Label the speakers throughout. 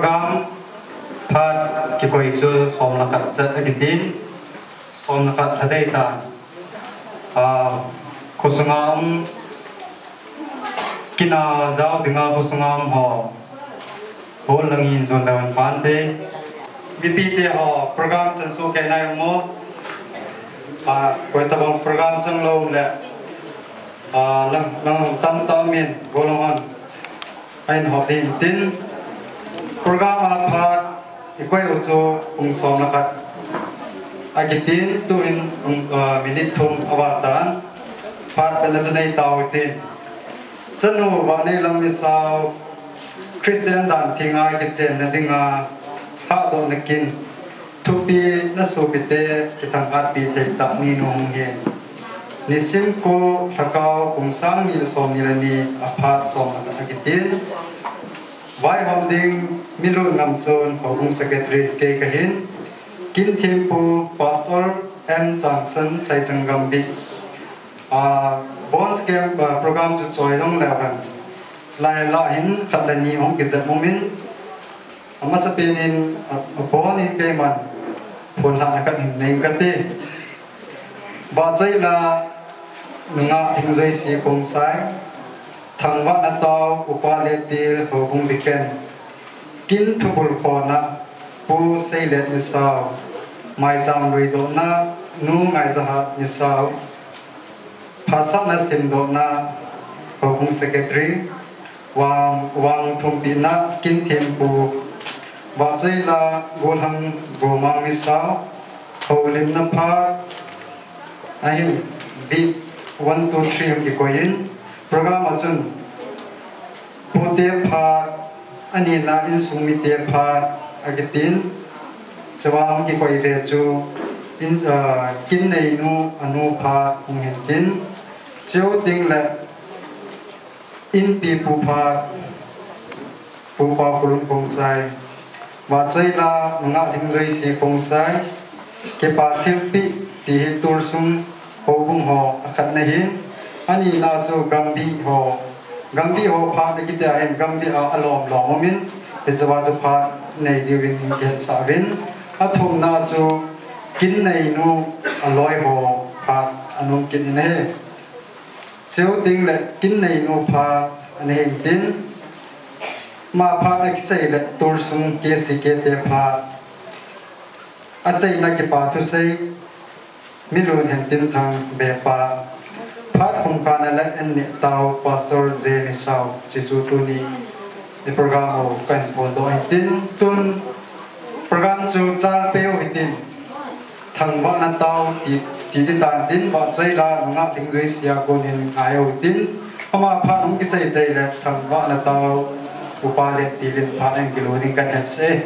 Speaker 1: program phat ki koi su som la khat sa editin som la khat hadai ta a kusanga um kina zao dinga kusanga um ho ho langin zon da fan de bipi te ho program chen su ke nai mo a koi ta bang program chang lo le a lang lang tam tam min golong on ain ho din tin program apat ikwai uzo ung som nakat agitin tuin ung minit thum awatan pat pela janai tau tin sanu wa ne lam misau christian dan tinga ki chen na dinga ha do nakin thupi na su pite kitang at pi te ta ni nong he nisim ko thakau ung sang ni som ni ni aphat som na agitin vai hom ding milu ngam chon hong secretary ke kahin kin thim pu pastor m. Johnson sai changam bi. À, A bonds game à, program chu choi long la ban slai la hin khalani hong ki zat mumin ama sa pinin bon à, in ke man. Phun la na kan hin nei ka te ba chai la, nga thing zai si kong sai thằng vạn ăn tao upa lệ tir hồ vùng đi kèn kín thu bul khó na pu xây lệ như sao mai giam rui do na, nu ngai giờ hạt như sao phasa na sim do na hồ vùng secretary wang wang thùng bị na kín thêm bu và dây là gồm hằng gồm mang như sao. Hầu lim na pha. Anh beat one, two, three hằng coi in program achun pote pha ani na in sumi te pha agitin chawa hằng ki koi ve chu in uh, kin nei nu, anu pha kung hen tin, cheu ting le in pi pu pha, pu pa kulung pong sai và chơi là nga thing rơi si pong sai, ke pa thil pi, ti hi tur sung, ho bung ho khat na hin ani na chu gambi ho gambi ho pha na ki ta hin gambi a alom lom min te zawa chu pha nei di win ke sa win. A thum na chu kin nei nu aloi ho pha anung kin ne. Chiếu tiếng lệ kín này nô pha anh hình tin. Mà pha này cái xây lệ tur sung kia si kia te pha à xây na cái pa tu xây mi luôn hình tin thằng bè pa. pha không pa na lệ anh nè tàu pastor zê mi sao chỉ chú tu ni cái program của quen bộ đồ hình tin tuân program chú cha tiêu hình tin thằng bọn anh tàu thì thì tin tàn tin bọn xây ra ngã tiếng dưới xia cô nên ai ở tin mà phát đúng cái xây xây là thằng vợ nan tàu upa lệ thì lên phát anh kilo đi cần hết xe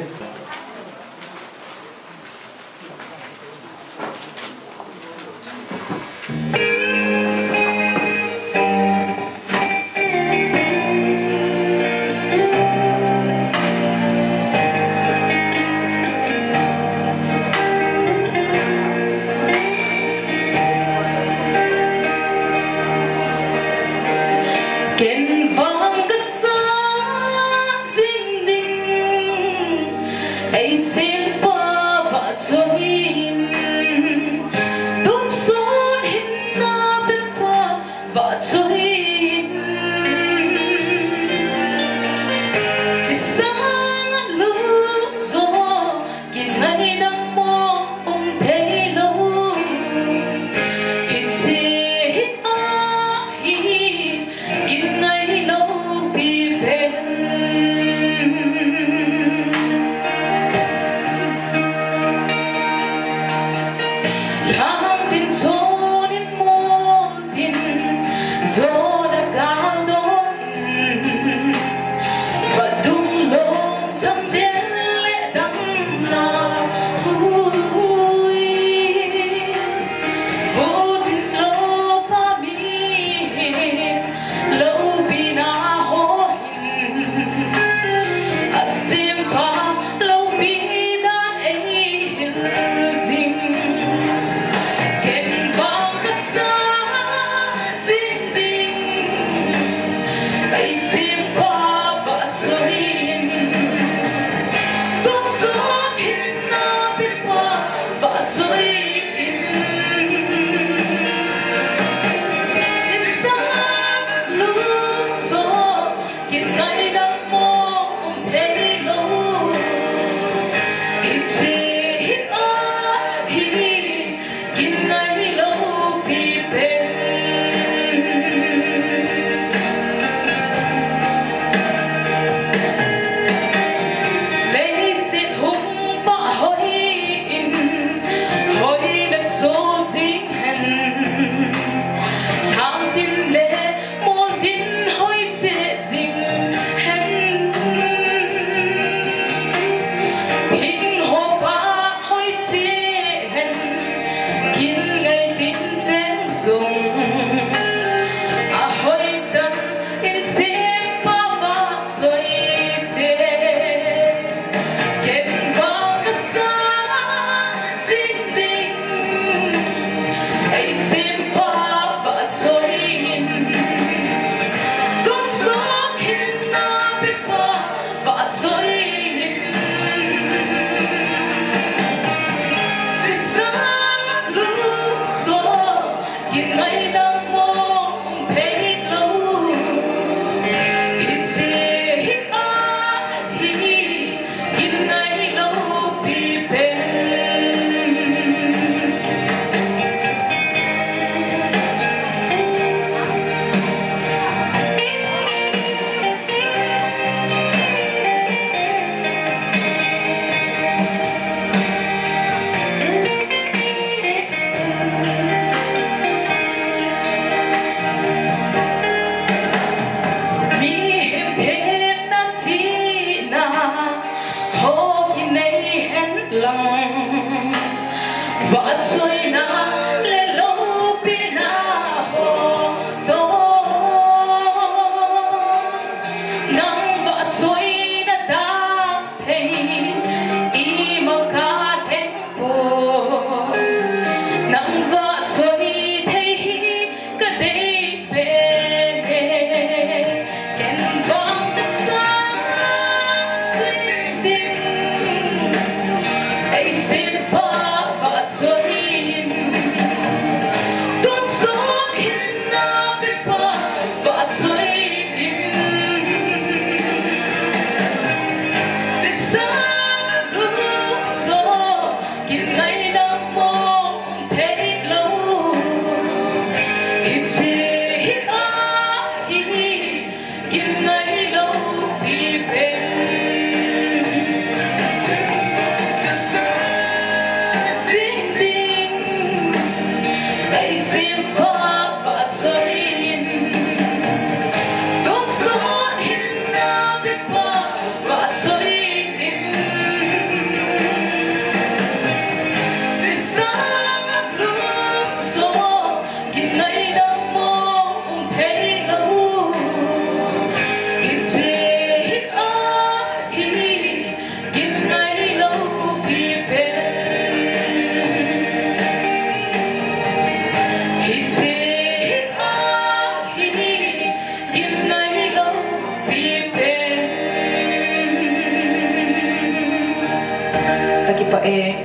Speaker 2: Pa e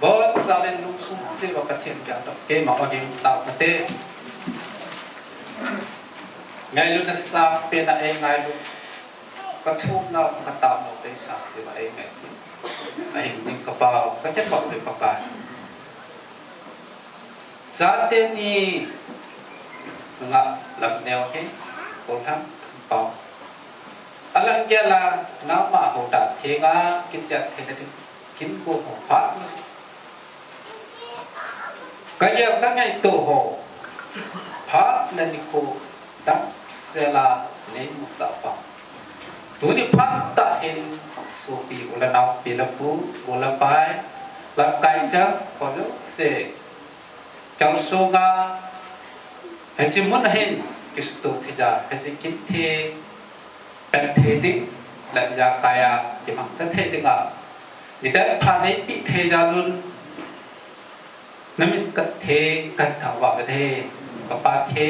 Speaker 3: bot saben lu sum se wa pathian ja to ke ma o dim ta pate ngai lu na sa pe na e ngai lu ka thu na ka ta mo te sa te ba e ngai ai ning ka pa ka che pa te pa ka sa te ni nga lam neo ke ko tham pa alang kia là nó mà hồ đạt thế nga kinh giác thế này kiến của của pháp cái giờ các ngày tổ hộ, pháp là đi cô đắp sẽ là nên một sợ phật tú đi pháp tạ hình số bị của là nào bị là phú của là bài là cái chắc, có rất sẽ trong số ga. Hay xin muốn hình cái sự tổ thì ra hay xin kiến thế cần thế đi là ra cái à cái mạng rất thế đi à. थे जालुन नमित कथे कथा वाबधे कपाथे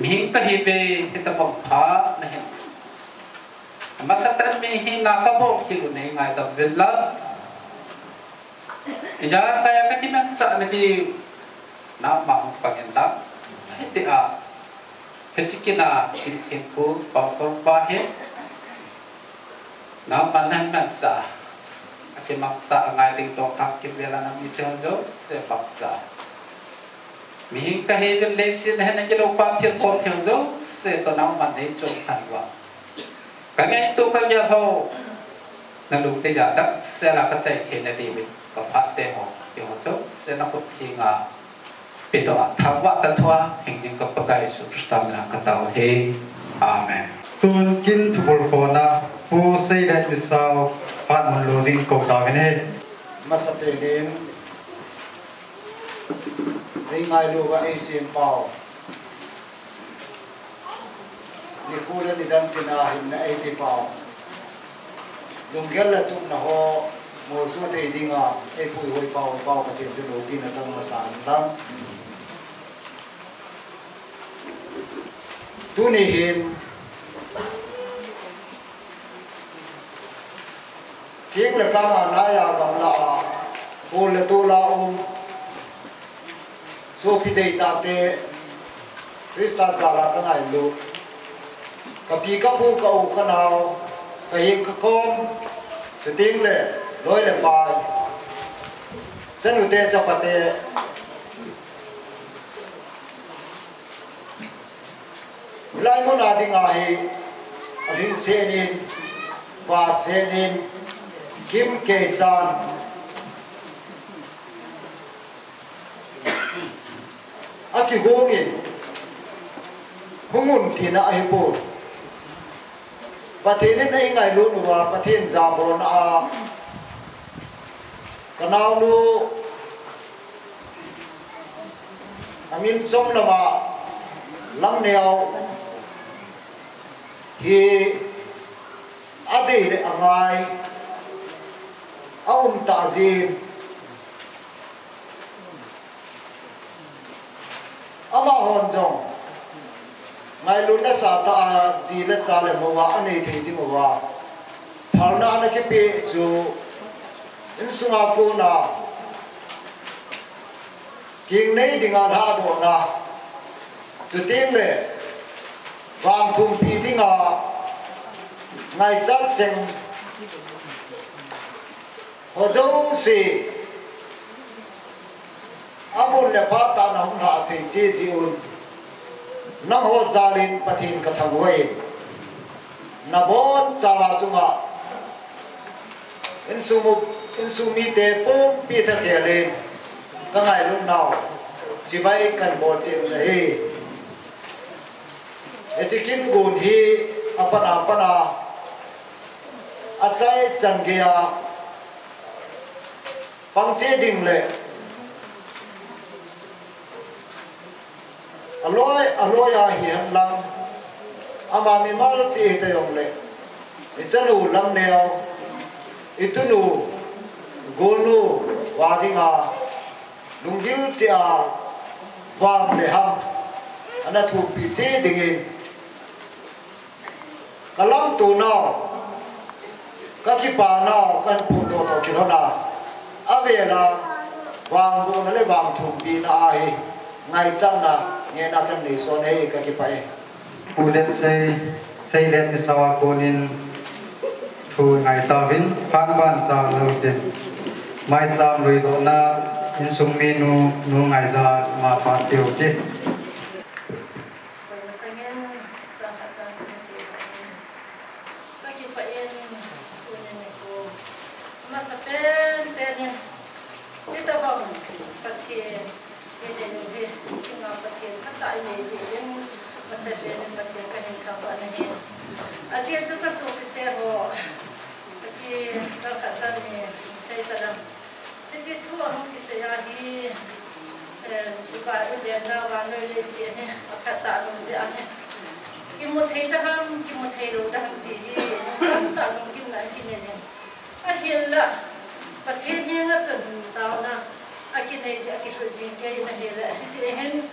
Speaker 3: मिहिं कहिबे हितपम फा नहीं। मसत्र में ही नाकबो खिगु नहीं गाय तब बिल्ला इजा कया कति में सनदी ना माहु पगेंदा हेते आ हेचिकिना हितकेको पासो बाहे ना पनहन सा cimaksa ngai ting tong thak ki vela nam i chon jo se baksa mi hin ka he de le si de na ki lo pa thil ko thil do se to nam man he chon thai wa ka ngai tu ka ya ho na lu te ya dak se la ka chai khe na di bi ka phát te ho ki ho cho sẽ na ko thi nga pe do a thak tận ta thwa như jing ka pa ka yesu kristam na ka taw he amen.
Speaker 1: Tun kin tu bol na Bố sei Đại mi sao pat mun lo ding ko ta ven he
Speaker 4: masapelin ringai lu wa asian pau ni kula ni dam tina hin na ai ti pau lunggel la tuk na ho đi su te dinga hồi bảo bảo và pau cho đồ lu là tâm tang masan tam tu ni hin kiek là các mà nói là gam là o là tu là um số phi dei ta thế krista giả là cái này lu ka pi các pu ka cái nào cái hiện hin con thì tiếng ting le là bài chân người te cho pa te lai mo na ding a hi a rin và sẽ nin Kim Kê Tròn A kì hô nghỉ Hô ngùn thì nạ hê bồ Và thế nên ấy ngày luôn và Và thế nên giả bồn à Cả nào lưu Amin trong là mà lắm nèo, thì adi để ngoài. أم تعظيم أما هون زون ngay luôn đã sao ta gì là cha lại mua anh ấy thấy đi mua thảo nào nó cái bé chú in sung áo cô na kiêng này đi ngang tha đồ na từ tiếng này vàng thùng pi đi ngang ngay chắc chừng hồ dấu gì? Abun le pa ta na hum ha te chi chi un nam ho zalin pathin ka thang wei na bot sawa chunga in sumu in sumi te pom pi tha ke le ka ngai lu nau chi bai kan bo chi le hi. Etikin gun hi apana apana achai changia phong chế ding lệ. A loi a loi a à hian lam ama à mi mal chi te yong le i chanu lam neo i tunu gonu wadinga lungil chi a wang le ham ana thu pi chi dingin kalam tu nao các cái bà nào cần phụ đồ tổ kiến na à về là vàng bộ nó lấy vàng thùng pin na ai ngày trăm là nghe na thân này so này cái cái phải
Speaker 1: ulet say say let mi sawa konin thu ngày ta vin phan ban sao lâu tiền. Mai cham rồi đó na in sung mi nu nu ngày ra mà phát tiêu tiền
Speaker 5: Asia tu ka so kita ho. Aci ka kata ni saya tadam. Aci tu aku kita ya hi juga ada na wa no le si ni kata lu ja ni. Kimu thei da ham kimu thei ro da ham ti hi. Kam ta lu kin na kin ni. A hilla. Pathe ni nga chen ta na. Aki nei ja ki hu jin ke na hilla. Aci hen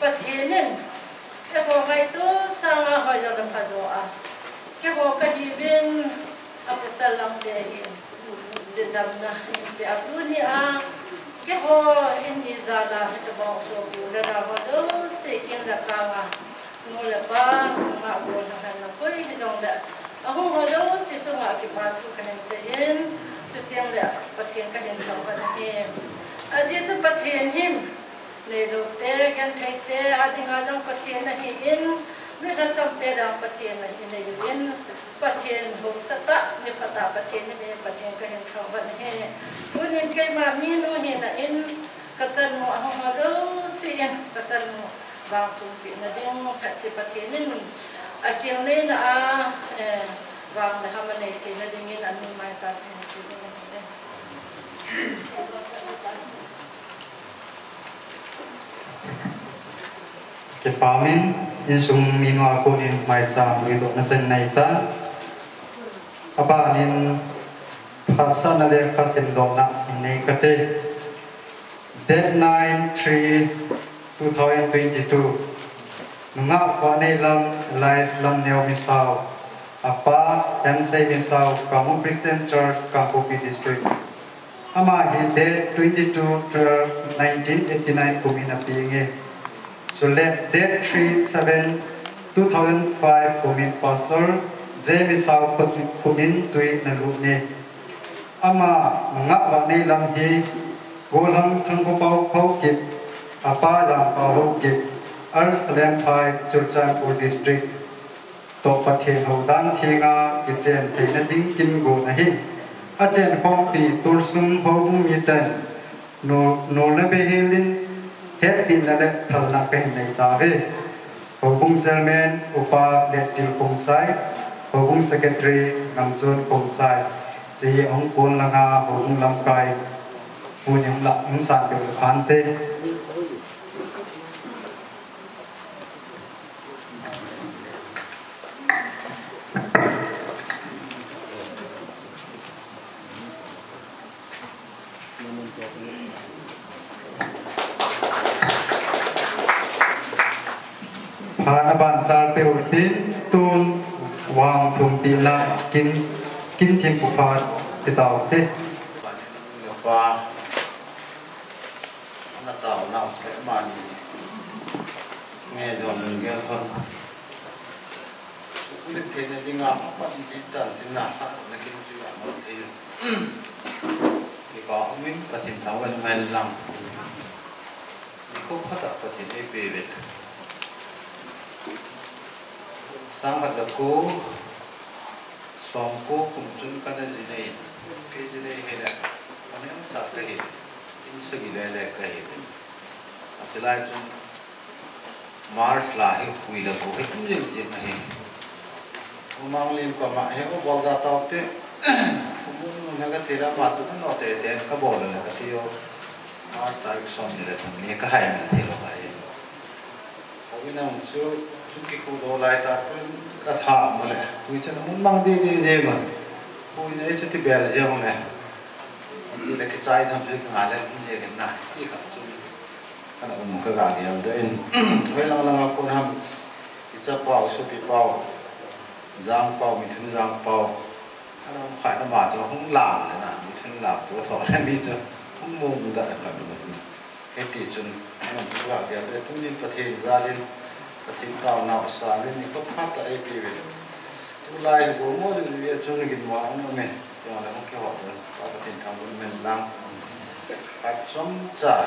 Speaker 5: pathe nen. Ka ho kai tu sang ha ja da pha zo a. Ke ho ka hi bin apa salam dia hi. Dendam na bi abdu ni a ke ho ini zala itu bang so bu le ra ho do se kin la ka ma no le pa ma bo na han na koi hi jong da a ho ho do se tu ma ki pa tu kan se yin tu tiang le pa tiang ka hin song ka ni a ji tu pa tiang him le lo te gan thai te a ding a dong pa tiang na hi in mi ka sam te dang pa tiang na hi ne yin pa tiang ho sa ta mi pa ta pa tiang ni pa tiang ka hin song nhìn ni Kunin kay mami no hina in katan mo ako nga daw siya katan mo bang kumpi na din mo kati patinin akin na na ah bang na haman na itin na din yun anong may sa atin sila
Speaker 1: ke pamin in sum mi no cô nin mai cha ri do na này ta ta aba nin phasa na le khasin do na in nei ka te date 9 3 2022 nunga kwa nei lam, lais lam neo mi sao apa yan say mi sao kamu christian church kampupi district. Ama hi, date 22 1989 kumina pinge So let date 3 7 2005 kumin pastor Zemi Sao kumin nà na nè Ama ngã wa nei làm hi golang thang ko pau pau kip apa lam pau kip Arsalem Thai Churchanpur district. To pathe ho dan thinga kichen te na ding kin go na hi a chen khom pi tur sum ho mi nô nô no le hi linh, hết pin là đẹp thật là cái này ta về hồ bung chairman upa đẹp til pung sai hồ bung secretary ngam chun pung sai si ông quân là nga hồ bung lam kai pu nhung la nhung sa được phan te Hana ban char pe urti tun wang thum pi la kin kin thim pu pha ti tao te
Speaker 6: qua nó tạo nào sẽ mà nghe rồi mình nghe hơn biết thế này đi ngắm bắt đi tận thế nào nó kiếm chữ là một thế thì có mình có thể thấu gần mình làm thì không phát được có thể đi về về sang bắt được cố xóm cố cùng chung cái gì này cái gì này hay là có nếu chặt cái gì in sự gì này là cái gì à sẽ lại chung Mars là hình phui là bố hết cũng gì gì này mang lên qua mạng hết có bao giờ tao thế cũng muốn nó cái thế đó mà chúng nó thế thế cái bộ là cái tiêu Mars là cái xong như là thằng này cái hay là thế là vậy có cái nào chứ chúng cái khu đồ lại ta cũng cái thảm mà lại vì cho nó muốn mang đi đi gì mà ôi này cho thì bè là gì không này thì là cái trái thằng thứ ngã lên cái gì cái này cái cả chung cái nào cũng cái gà gì đâu đấy với lăng con ham cái chấp bao số bị bao giang mình thân giang bao anh em phải là cho không làm thế nào như thế làm tôi thọ lên đi cho không mua được đại cả được cái tỷ chuẩn anh em cứ vào để tôi ra lên phát hiện cao nào lên thì có phát tại cái về tôi lai bố mô thì chung là kinh hoàng nó mình. Rồi nó kêu họ là ta có tình cảm của mình làm bạch sống giả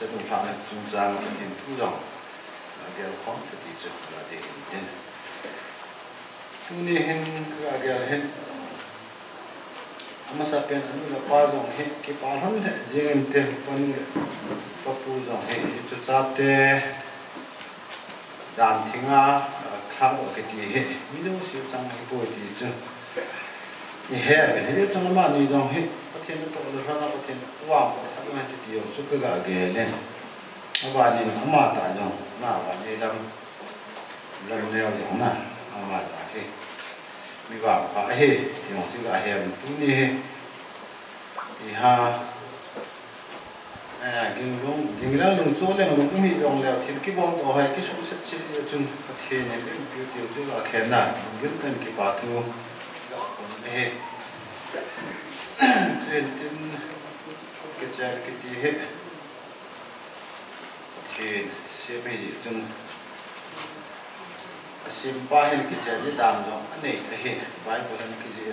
Speaker 6: sẽ tụng phạm được chúng ta một tình thu rộng. Là điều khó thực hiện được là để đi hình là điều hình हम सब पेन हम लोग पास हों हैं कि पार हम ने जिन ते पन पपूज हों हैं तो चाहते 하고 그게 해 믿는 것이 땅에 보이지 이 해야 돼 정말 많이 좀 해. 어떻게는 또 오늘 하나 버튼 와 사용할 때 뒤에 수크가 게네 아바니 엄마 다녀 나 아바니 랑 랑내요 정말 아마 다시 미바 가해 용지가 해 분이 해 이하 gimla lung chu leng lung mi dong le thil ki bong to hai ki sum se chi chun the ne bi bi ti chu la khe na gim kan ki pa tu la kon ne tren tin ke cha ki ti he ke se me ji chun sim pa hen ki cha ji dam lo ane he bai bo han ki ji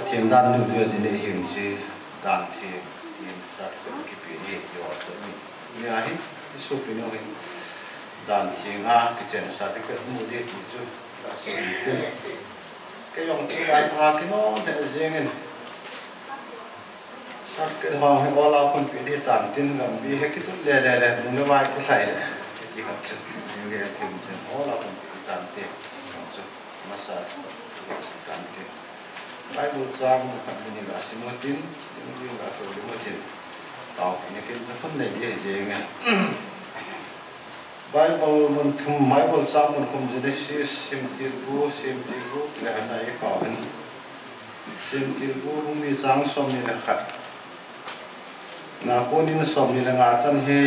Speaker 6: ก็เทียงด้านนึงเดือนที่ได้เห็นสิด้านที่มีจัดเป็นกี่ปีนี่อยู่ตัวนี้นี่ไอ้ที่สุดเป็นอะไรด้านที่งาที่เจนสัตว์ที่เป็นมูดีที่สุดด้านสุดที่ก็ยังที่ไอ้พากินอ่ะแต่เจงเงินสักกี่ห้องให้บอลเอาคนปีนี้ต่างจินกันบีให้คิดตุ้งเดเดเดมึงไม่ไหวก็ใส่เลยที่กับฉันอยู่แก่ถึงฉันโอ้เราคนปีต่างเตี้ยของฉันมาใส่ bài bút trang phần mình là xin một tin những gì là phải đúng một tin tạo những cái phân này gì gì nghe Bible mun thum Bible sa mun khum Genesis sim tirbu sim tirbu le na ye ka hin sim tirbu hum mi chang som ni na khat na ko ni na som ni la nga chan he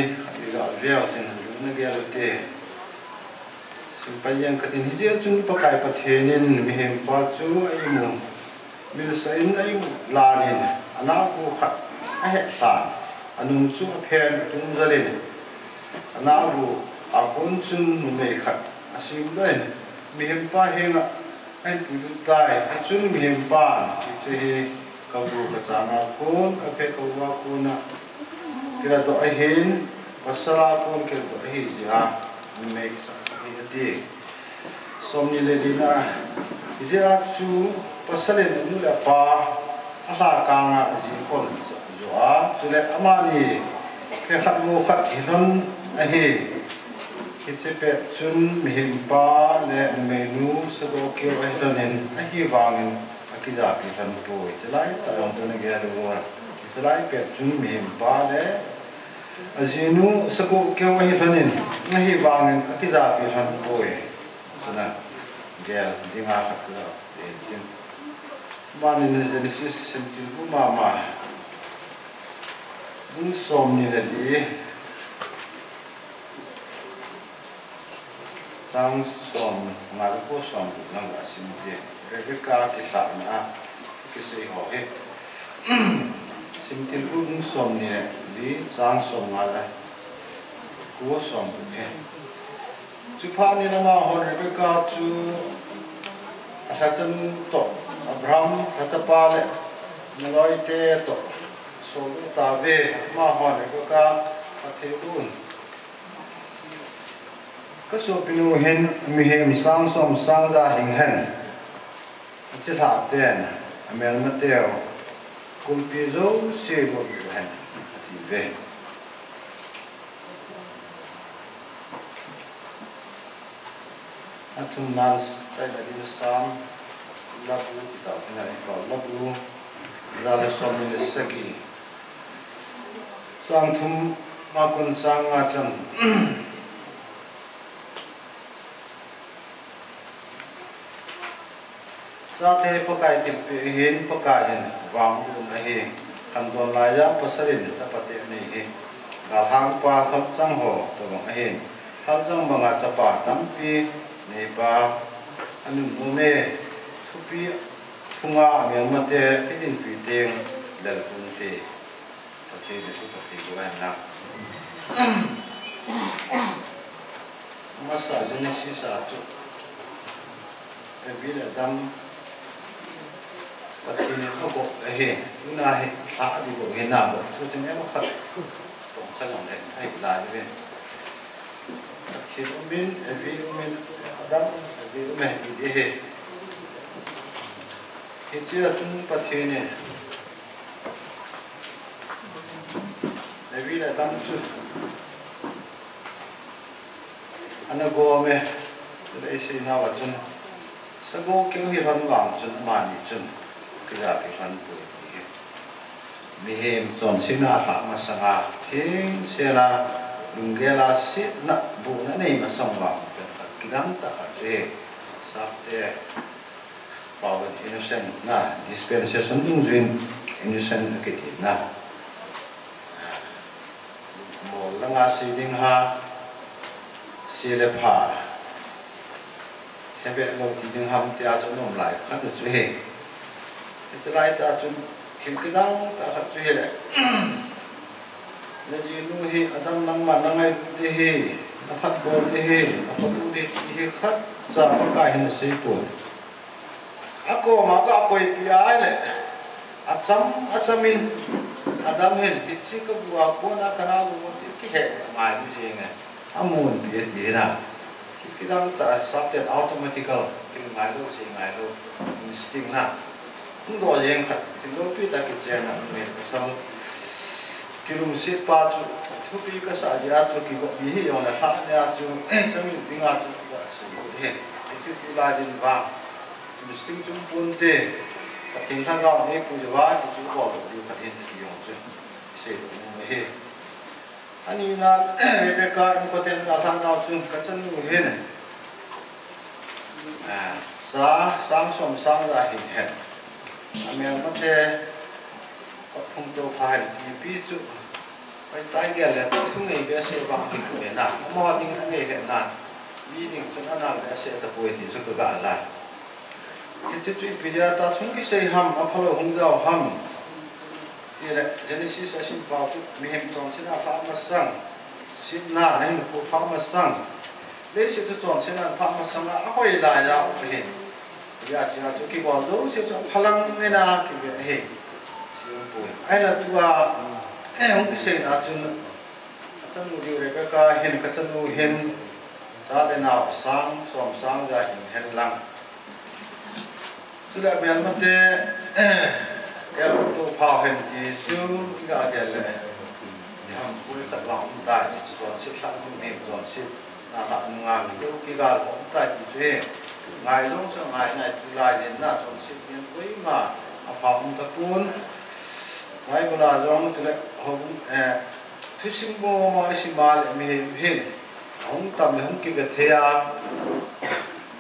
Speaker 6: i ga leo tin na ge lu te sim pa yang ka tin hi je chung pa kai pa the nin mi hem pa chu ai mu mi sa in ai la nin ana ko khat a he sa anum chu a phen tung zalin ana bu abun chun me khat asim lên mi hem pa henga ai pu du tai a chun mi hem pa che he ka bu ka changa kon ka fe ka wa kuna kira to a hen pasala kon ke to hi ja mi me sa hi ati som ni le dina ije a chu pasale nu la pa a la ji kon jo a chu amani ke khat mo khat hinon a hi kitse chun mihim pa le menu sa kyo ai a hi wangin a ki ran po chalai ta yong tu ne ge wa chalai pe chun mihim pa le a jinu kyo ai a hi wangin a ki ran po e sana ge dinga khat ka tin mani ne genesis sim bu ma ma bung som ni le di sang som ngal ko som nang asim de rebecca ki sa na ki se ho he sim til ku ng som ni di sang som ngal ko som he chu pa ni na ma ho rebecca chu a chan abraham a cha pa le ngai te to so ta ma ho rebecca a the pinu hin mi hem sang som sang Da Hing hen chỉ thả tiền mel mất tiêu cùng pi dấu xe hen Ve về atum nan tay là Sam sang labu kita kena ikut labu dalam suami segi sang thum makun sang ngacam Sate pakai timpi hin pakai hin wang un ahi kan don laya pasarin seperti ini galhang pa thap sang ho to bang ahi thap sang banga chapa tampi ne pa anun ume thupi thunga me mate kitin pi teng dal kun te pachi de su pachi ko na masa jene si sa chu e bi le dam pachi ne ko ko he na he a di ko he na ko chu te me ma khat tong sa long le ai la ni be pachi umin e bi umin adam e bi umin di he cái chưa chúng ta thế này để vì là tăng chút anh nó go mẹ để xin nào vào chân sẽ go kiểu hi ran vàng chân mà ni chân cái là cái ran bùi mi hem chọn xin na hạ mà sang hạ thiên sẽ là đừng ghé là xếp nặng bù nè này mà xong vào cái đắng ta thế sắp thế power innocent na dispensation dung zwin innocent ke ti na. Mo langa si ding ha si le pha hebe lo ti ding ham ti a chu nom lai khat chu he ti lai ta chu kim ki dang ta khat chu he le na ji nu, he, adam nang ma nang ai ti he. Na phat bol ti he, na phat tu ti he khat sa ka hin se ko ako ma ka koi pi ai le acham achamin adam hen pitsi ka bua ko na kana bu ti ki mai je nge amun pi ti na ki dang ta subject automatical ki mai lo se mai lo instinct na tung do yen khat ti lo pi ta ki che na me sam ki rum si pa chu chu pi ka sa ya chu ki ko bi hi yo na ha ya chu chamin dinga chu ka se he ti pi la din ba sinh chung pun te ka ting thang gao ne pu jawa chi chu ko du ka tin ti yong chu se mu he ani na rebecca in ko ten ka thang gao chu ka chan nu he ne à sa sang som sang ra hi he amel ma te ko phung to phai ti pi chu pai tai ge le tu ngai be se ba ki ku ne na mo ding ngai he na vi ning chu na na le se ta pu ti chu ka ga la cái chuyện bây giờ ta xuống cái xây hầm ở phalo hung dao hầm thì là Genesis ở sinh vào chút mình hem chọn xin là phạm mà sang xin na nên một cuộc phạm mà sang lấy sự tu chọn xin là phạm mà sang là quay lại ra cái hình bây giờ chỉ là chỗ cái bảo đâu sẽ chọn phalang nghe na cái cái hình siêu bùi ai là tu à ai không biết xây na chun chân nu điều cái cái hình cái chân nu hình ra để nào sang xóm sang ra hình hình lăng sudah biar mati ya betul paham di situ enggak ada le yang boleh terlalu mudah itu soal sifat ini soal sif nak mengang itu kita mudah itu ngai dong so ngai ngai tulai din na soal sif yang koi ma apa untuk pun ngai gula dong tu le hong eh tu simbo ma si mal mi hin hong tam hong ki ga thea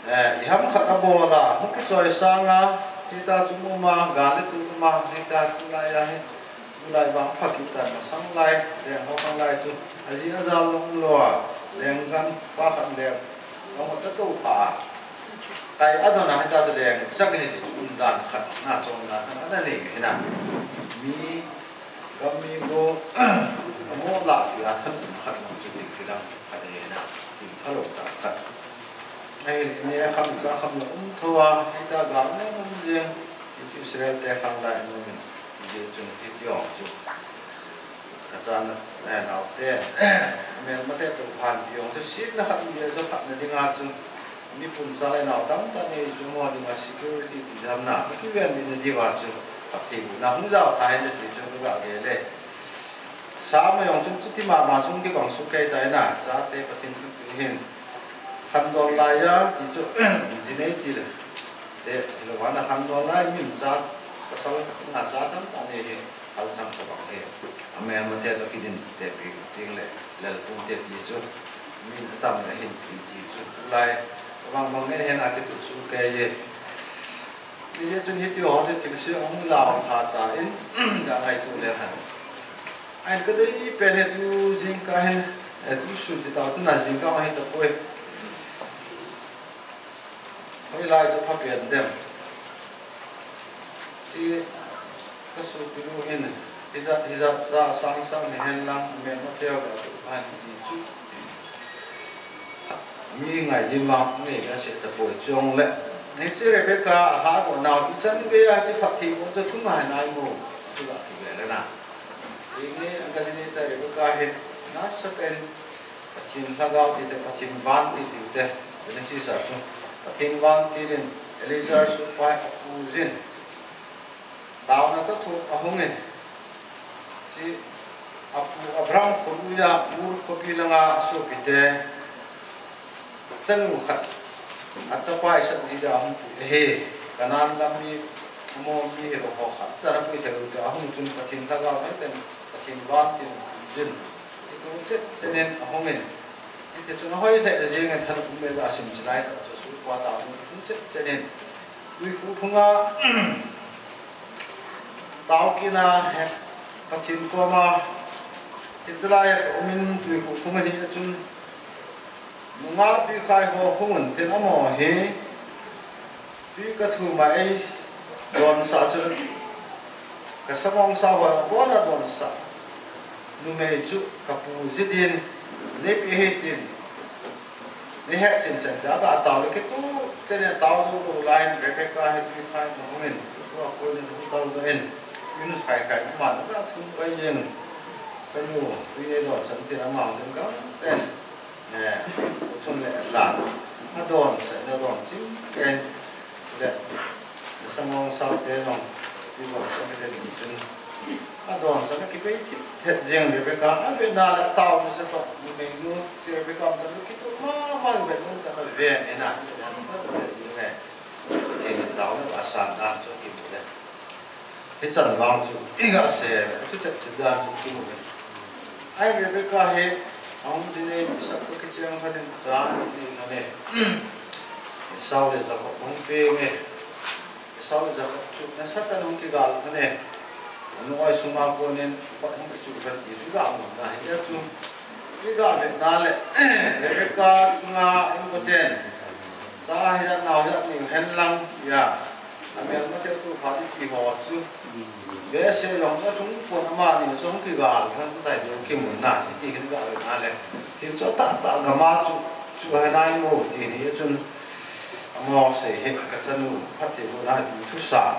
Speaker 6: eh iham khat abo la huk soi sanga kita mà ma gale tu ma kita hết, ya he bám ba chúng ta ma sang lai. De ho sang lai tu. Aji azal long loa leng kan pa kan le lo một ta tu pa kai adona ta tu leng sak he ti un dan khat na chong na kan ana ni thế nào? mi kami go mo la ya than khat ma tu ti kidang khat he na ti phalo ta khat này như không sa không lũng thua. Hay ta gạo nó ung riêng. Thì Israel để khăm lại mình thì chúng thì nhỏ chú cả cha này nào thế. Mình mất thế tụ hoàn dùng thì xít là không gì cho phạm này đi ngã chú mi phun ra lại nào đóng ta này chú mua đi mà security thì làm nào cái việc mình đi vào chú tập thì nó không giàu thái được thì chúng nó bảo cái này sao mà dùng chúng thì mà mà chúng cái còn số cây trái nè giá thế và tin tức hiện handol la ya ni chu ji ne ti le te lo wan handol la mi za ka sal ka na za tam ta ne he al cham ta ba he a me ma te to kidin te pi ting le le pu te ti chu mi ta ma he ti ti chu lai wang wang ne he na ke tu su ke ye ni ye chun he ti ho te ti se ong la ha ta in da ngai chu le han ai cái đấy bên này tu zin cái này tu sụt thì tao tu nãy zin cái này tao quên hoi lai cho phát triển dem chỉ các số cái lưu hình này, thì ra thì ra ra sáng sáng này hen lang mẹ nó theo cả tụ anh đi chút như ngày như mang này nó sẽ tập buổi chung lệ nếu chưa là cái cả há của nào thì chân cái à, cái phát thì cũng cho chúng mày này mù thì là cái này là thì nghe anh cái này tại cái cả hết nó sẽ cái phát là gạo thì phát triển văn thì điều đấy nên chỉ sợ thiên thing wang tirin Elizar su pai apu zin tao na ở thu ahungin si apu abram kholu ya mur khopi langa su pite chân mu khat acha pai sa đi ra hum pu he kanan lam mi mo mi ro ho khat chara pu the ru da hum chun pathin tha ga mai ten pathin wang tin jin itu chet chenen ahungin itu chun hoi the jing than pu me ga sim chilai ta qua tạo cũng chất cho nên quy cũng không à tạo kia là hẹp phát triển qua mà. Hiện giờ lại ở mình quy cũng không thì chúng ngã tuy khai hồ không ổn tên ông mò hế. Tuy cái thứ mà đoàn sa cho cái sắp mong sao hòa quá là đoàn sa nu mê chú cái phụ giết ni he chin sen ja ba ta le ke tu che ne ta du line rebecca he tu khai mo men tu ko ni du ta lu en yun khai khai ma na ka thun pai yen san nu tu ye do san ti na ma sen ka ten ne chun le la a don se na don chim ken le samong sao te nong tu ko sa me de ni chun a don sa ka ki pe ti het jeng rebecca a be na la ta mu se to mu me nu ti rebecca ma lu ki tu ma ma be nu ta ma ve e na ta na ba sa na cho ki mu le he chan wang chu i ga se tu te chi da chu ki mu le ai rebecca he ông đi sắp có cái chương phải đến giá thì nó này. Sau để cho ông về nghe sau để cho chút nó sắp tới ông cái gạo nó này. Nó ai sung con nên bọn không phải chụp thật gì cái gạo mà này hết chung cái gạo để ta lại để cái ao em có tiền. Sa hay là nào là mình hen lăng ya anh em có thể tu phát kỳ họ chứ. Bé sẽ lòng nó chúng quân mà thì chúng cái gạo nó cũng tại điều kim muốn nãy thì cái gạo để ta lại thì cho ta ta gà mà chú chú hay nay mua thì thì chúng mà sẽ hết cái chân phát triển của nó thu sản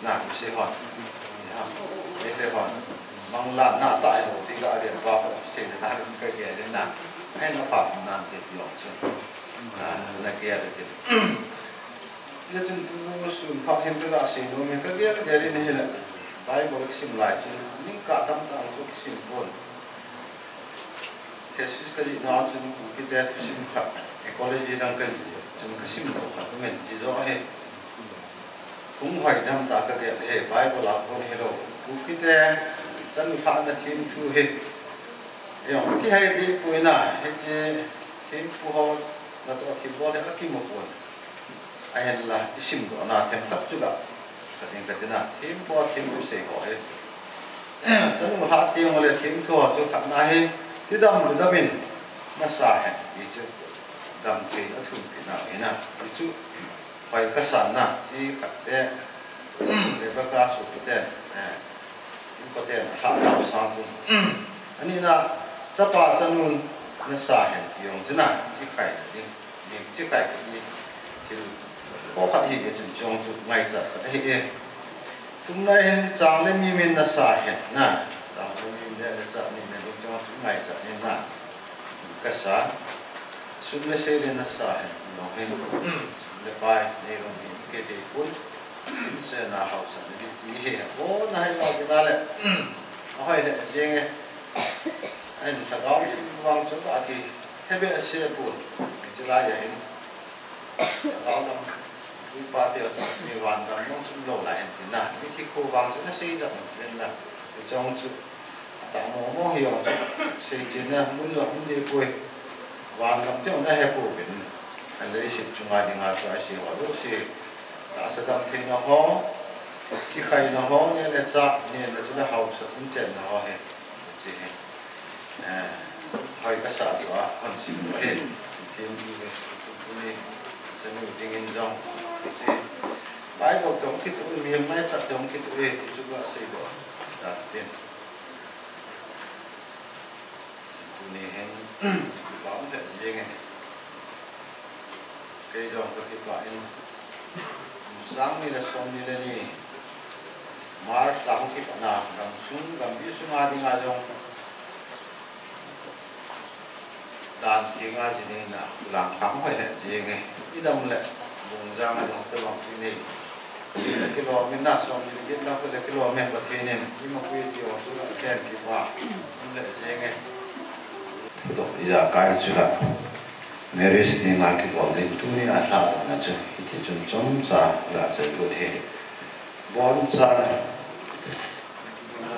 Speaker 6: nãy sẽ hỏi để sẽ hỏi mong làm nã tại hồ thì gọi điện vào sẽ là cái gì đến nãy hay nó phạm làm việc nhỏ chứ. À là kia được giờ chúng tôi xuống phát hiện cái gạo đồ luôn cái kia cái gì này là sai bộ cái sim lại chứ. Những cả tâm tạo của cái sim buồn. Thế thì cái gì nó chúng cái đẹp sim khác cái college gì đang cần chúng cái sim đồ khác mình chỉ rõ hết. Cũng phải nằm ta cái gì hệ bài của lạc con hello cũng cái đấy กันผ่านทีมทูเฮอย่างที่ให้ดีปุยน่ะให้เจทีมผู้เขาเราตัวทีมบอลเนี่ยกี่หมกวนไอ้เห็นละที่ชิมตัวน่ะแข่งสับจุกะแสดงกันดีนะทีมบอลทีมผู้เสียหายฉันมาหาทีมมาเลยทีมทัวร์จุกขับน่ะให้ที่ดำหรือดำมินมาสาเหตุที่จะดำทีอัฐุนที่น่ะเห็นนะที่จุไปกษัตริย์น่ะที่ขับเตะเรียกว่าสุดเตะ đẹp chân phá là thiên thu hết yang cái hay đi cuối na hết chứ thiên phù hợp là tôi khi bỏ được cái một buồn ai là sim đó na thêm thấp chút là cái này cái nào thêm bỏ thêm cái gì gọi chân một hạt tiền mà lại thêm thua cho khắp này thì đâm rồi đâm mình nó sai hết ý chứ đâm thì nó thùng cái nào thế nào ý chứ phải cái sản nào chỉ khắp thế để bác cá số cái thế có thể là hạ đảo sang cũng anh ấy là sắp ba chân luôn nó sai hết thì ông thế nào chỉ phải đi chỉ phải đi thì có khả thi cái chuyện trong chút ngay chặt cái hệ chúng này hiện trang lên mi mình là sai hết nè trang lên mi mình là chặt mình là trong chút ngay chặt nên nè cái sao chúng này sẽ lên là sai hết nó hiện le pai ne ron cái thì cũng sẽ là học sản đi đi hè bố này lo cái đó đấy hay là riêng nghe anh thằng đó vòng chúng ta thì hết biết xe buồn chỉ là vậy đó là đi ba te thì hoàn toàn nó sum lo lại thì là mi cái khu wang chúng na xây dựng nên là trong chu ta biến, anh hi yo sei chin na mun lo mun de ko wang dam te na he ko bin an le shi chu nga di nga so a shi wa lo shi ta sa dam ke na ho ki khai na ho ne le cha ne le chu na hau sa kun chen na ho he chi he eh hai ka sa chu a kon si lo he thiên đi về cũng đi sẽ nổi tiếng in dòng thì bãi bộ tổng cái tụi miền mai tập tổng cái tụi thì chúng ta sẽ bỏ đặt tiền tụi này hen bóng thật dễ nghe cái dòng của cái bãi sáng đi là xong đi là đi Mars lang ki pa na gam sung gam ngay sung adi nga ngay dan si nga si làm na lang kham hoy le ji nge i dam le bung ja nga dong te bang si ni le kilo min na som ni cái na le kilo me pa the ni i ma ku ti o su la ken ki wa le ji nge to i ja kai cái la là ni nga ki bo din tu ni a la na chu i ti chun chom cha la che ko he bon cha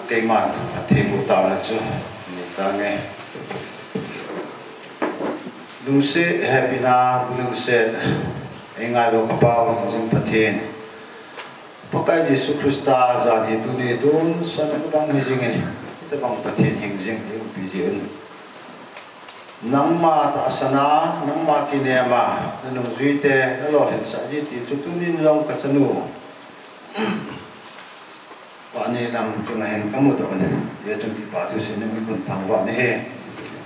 Speaker 6: cây mặn thì một tàu là chú người ta nghe lung se happy na lung se anh ai đâu kapao jing pathen pakai Yesu Krista za di tu ni dun san bang hi jing ni ta bang pathen hing jing yu bi jin ma ta sana nang ma ki ne ma nung zui te na lo hin sa ji ti tu tu nin long ka chanu wa ni nam tu na hen kamu do ne ye chung ki pa tu sin ne mi kun thang wa ne he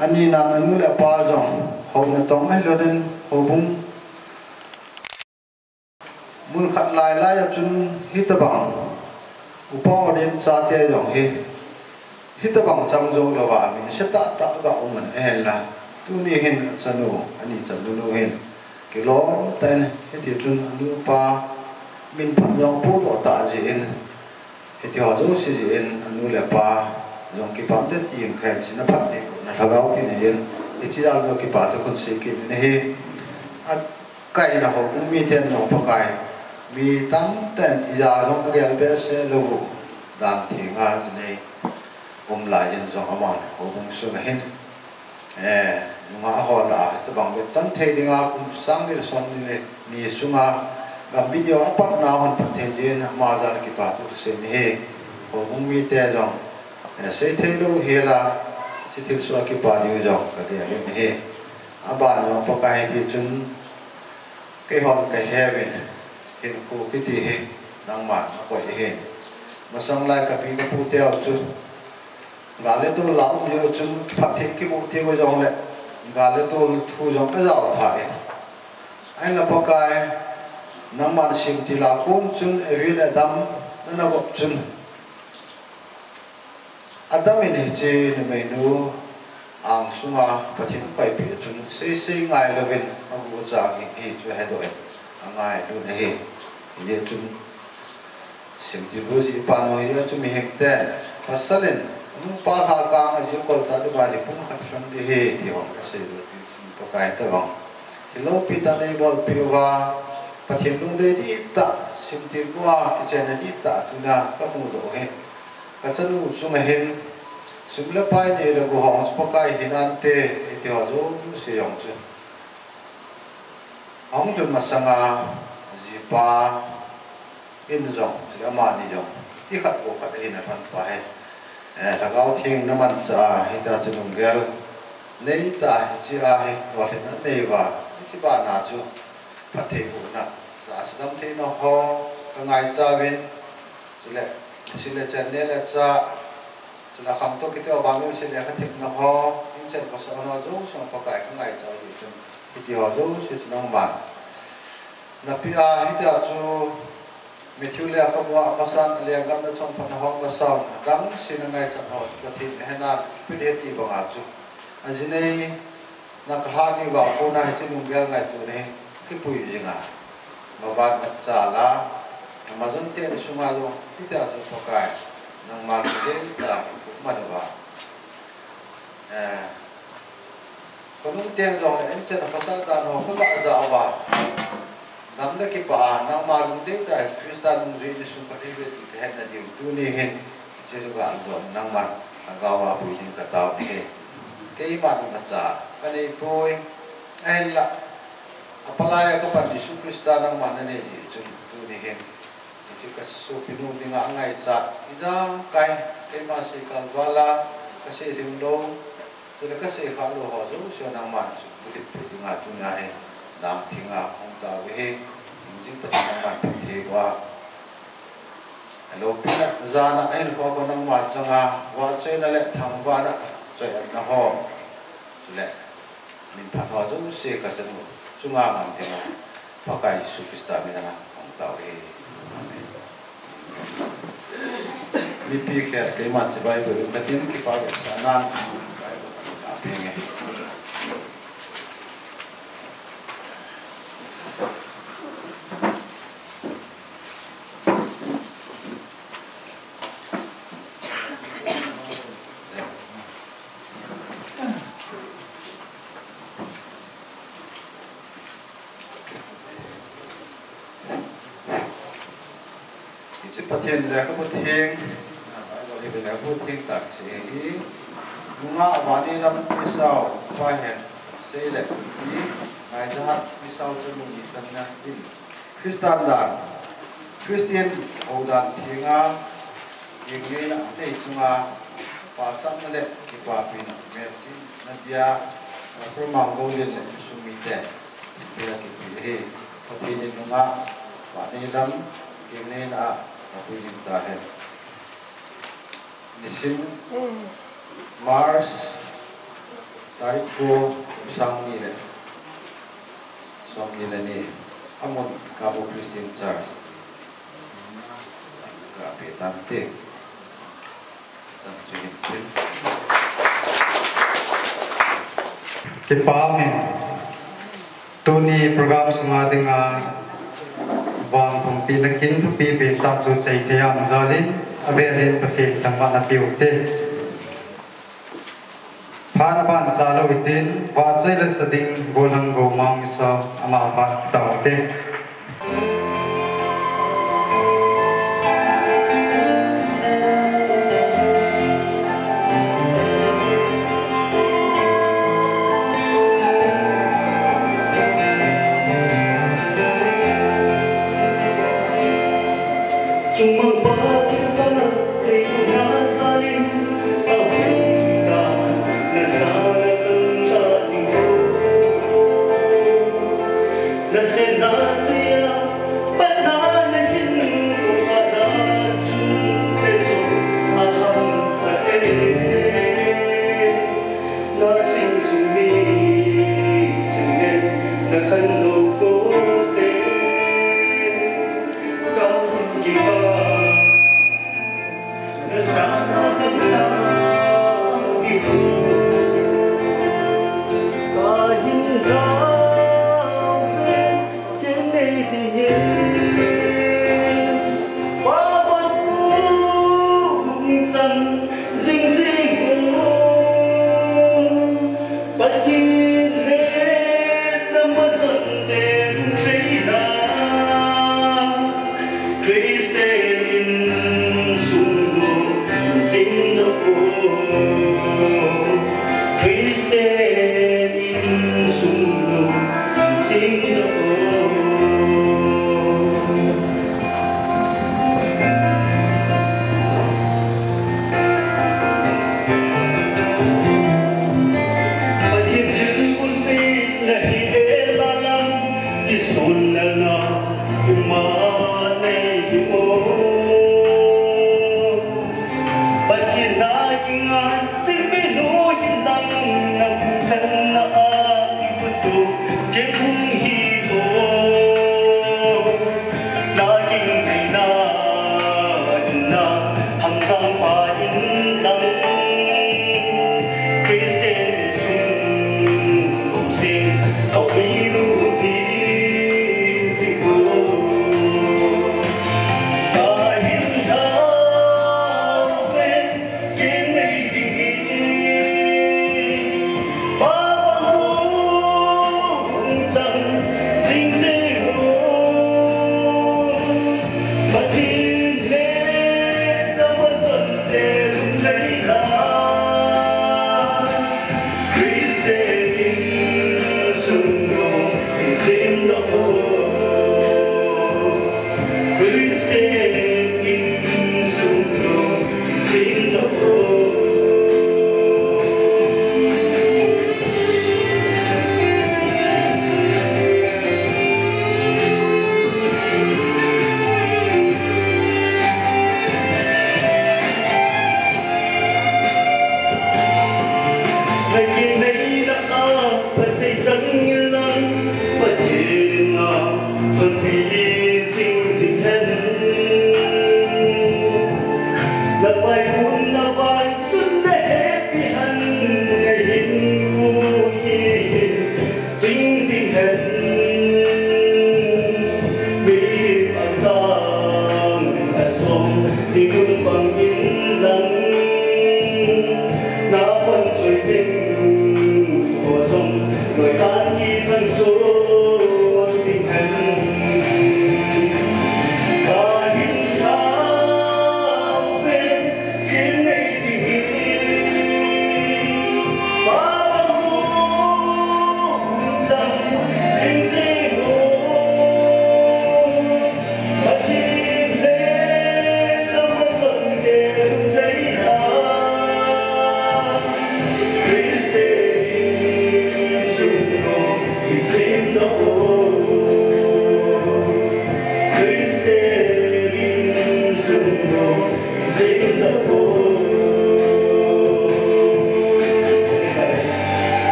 Speaker 6: ani na na mu la pa jong ho na tong mai lo den ho bung. Mun khat lai lai ya chun hi ta bang. Upa den cha te jong he. Hi ta bang chang jong lo wa mi se ta ta ga o man e eh, la tu ni hen chanu ani chan lu lu hen ke lo ten he ti chun lu pa min phan yong pu do ta ji en he ti ho zo si ji en anu le pa yong ki pam de ti en khai sin na phat te ko na thagao ti ne en e chi dal lo ki pa to kon se ki ne he a kai na ho mi ten no pa kai mi tam ten i ya no ka gel be se lo vu dan thi nga ji ne um la yin zo amon ho bung su na hen eh nga ho la to bang be tan the ding kum sang ni son ni le ni su nga video apak na hon pa the je na ma zal ki pa to se ni he ho bung mi te jong se the lo he la si til so ki pa yu jong ka de le he a ba no pa kai ti chun cái hòn cái he về hiện khu cái gì he đang mà nó quậy he mà sang lại cái pin nó phụ tiêu chứ gale lê lau yo chun chu phát thiết cái phụ tiêu cái dòng lệ gà lê tôi thu dòng cái giàu thải. Anh là bao cái nang man sim ti la kum chun e ri le dam na na bop chun adam in he che ne mai nu ang sunga pathin pai pi chun se se ngai la vin ang agu cha ki hi chu he do e ngai lu ne he ye chun sim ti bu ji pa no ye chu mi hek te pasalen nu na kang ka ji kol ta du ba ni pum khat san di he ti wa ka se du ti pa kai ta wa ti lo pi ta nei bol pi wa pathin lu de di ta sim ti wa ki chen di ta tu na ka mu do he ka chanu sunga hen sumla pai ne la go hong pa kai hinan te ti wa zo se yong chu ong jun masanga ji pa in zong ji ma ni jong ti khat ko khat in ran pa he là la gao nó na man cha hi ta chu gel lấy ta chi ai và wa nó na và chỉ chi ba na chu phát thể phụ na giả sử dam thế nó ho cái ngày cha bên. Chỉ là chỉ là chân ne là cha. Là không tốt cái tiêu bằng nhiêu chỉ là cái thịt nó ho. Nhưng chân có sợ nó rú, xong có cái cái ngày cho gì chung thì chỉ họ rú sẽ nó mà là pi chú lẹ bộ mà sang lẹ gam nó trong phần hong là sao gam xin là ngày thật họ có thịt hay na áp chú. Anh chị này na cái vào cô này chỉ đúng cái ngày tuổi này cái bụi gì ngà mà bạn trả là mà dân tiền sung ai luôn hít ra chú có cái nang mal de ta madwa eh konung tiang jong le en chen phasa ta no ko ba za dạo vào da ki pa bà ma mà de da kristan nu ri ni su pa ri ve tu hết là điều tu ni hen che lu ga do mà ma ga wa bu yin ka ta ke ke ma ma cha ka nei poi ai la apalaya ka pa Yesu Krista nang ma nên ne ji tu ni hen chi ka su pi nu ding a ngai cha ida kai ke ma se ka wala ka se dim lo tu ka se kha lo ho zo so nang ma su pu ti nga tu na he nam thi nga hong ta we he jing pa nang ma pu thang ho su Chỉ phát hiện ra các phát hiện à, gọi là cái phát hiện đặc sĩ. Ngã và đi lâm phía sau qua hẹn xây là ý ngài ra phía sau cho mình đi tân nha đi Christian đàn Christian hậu đàn thì ngã những người là thế chúng ta và sắp nó lệ thì qua pin mẹ chỉ nó dia và mang bông lên là sumi tệ thì là cái gì phát hiện những ngã và đi năm cái này là aku cinta है nisim Mars tarik ko isang nila isang nila ni amon Cabo Christian Church grabe tante tante
Speaker 1: Kita amin. Tuni program sengading wang thong pi na kin thu pi be ta chu chei the am zali abe ren pa fe chang ma na piu te phan ban cha lo itin wa chei la sading golang go mang sa ama ba
Speaker 7: ta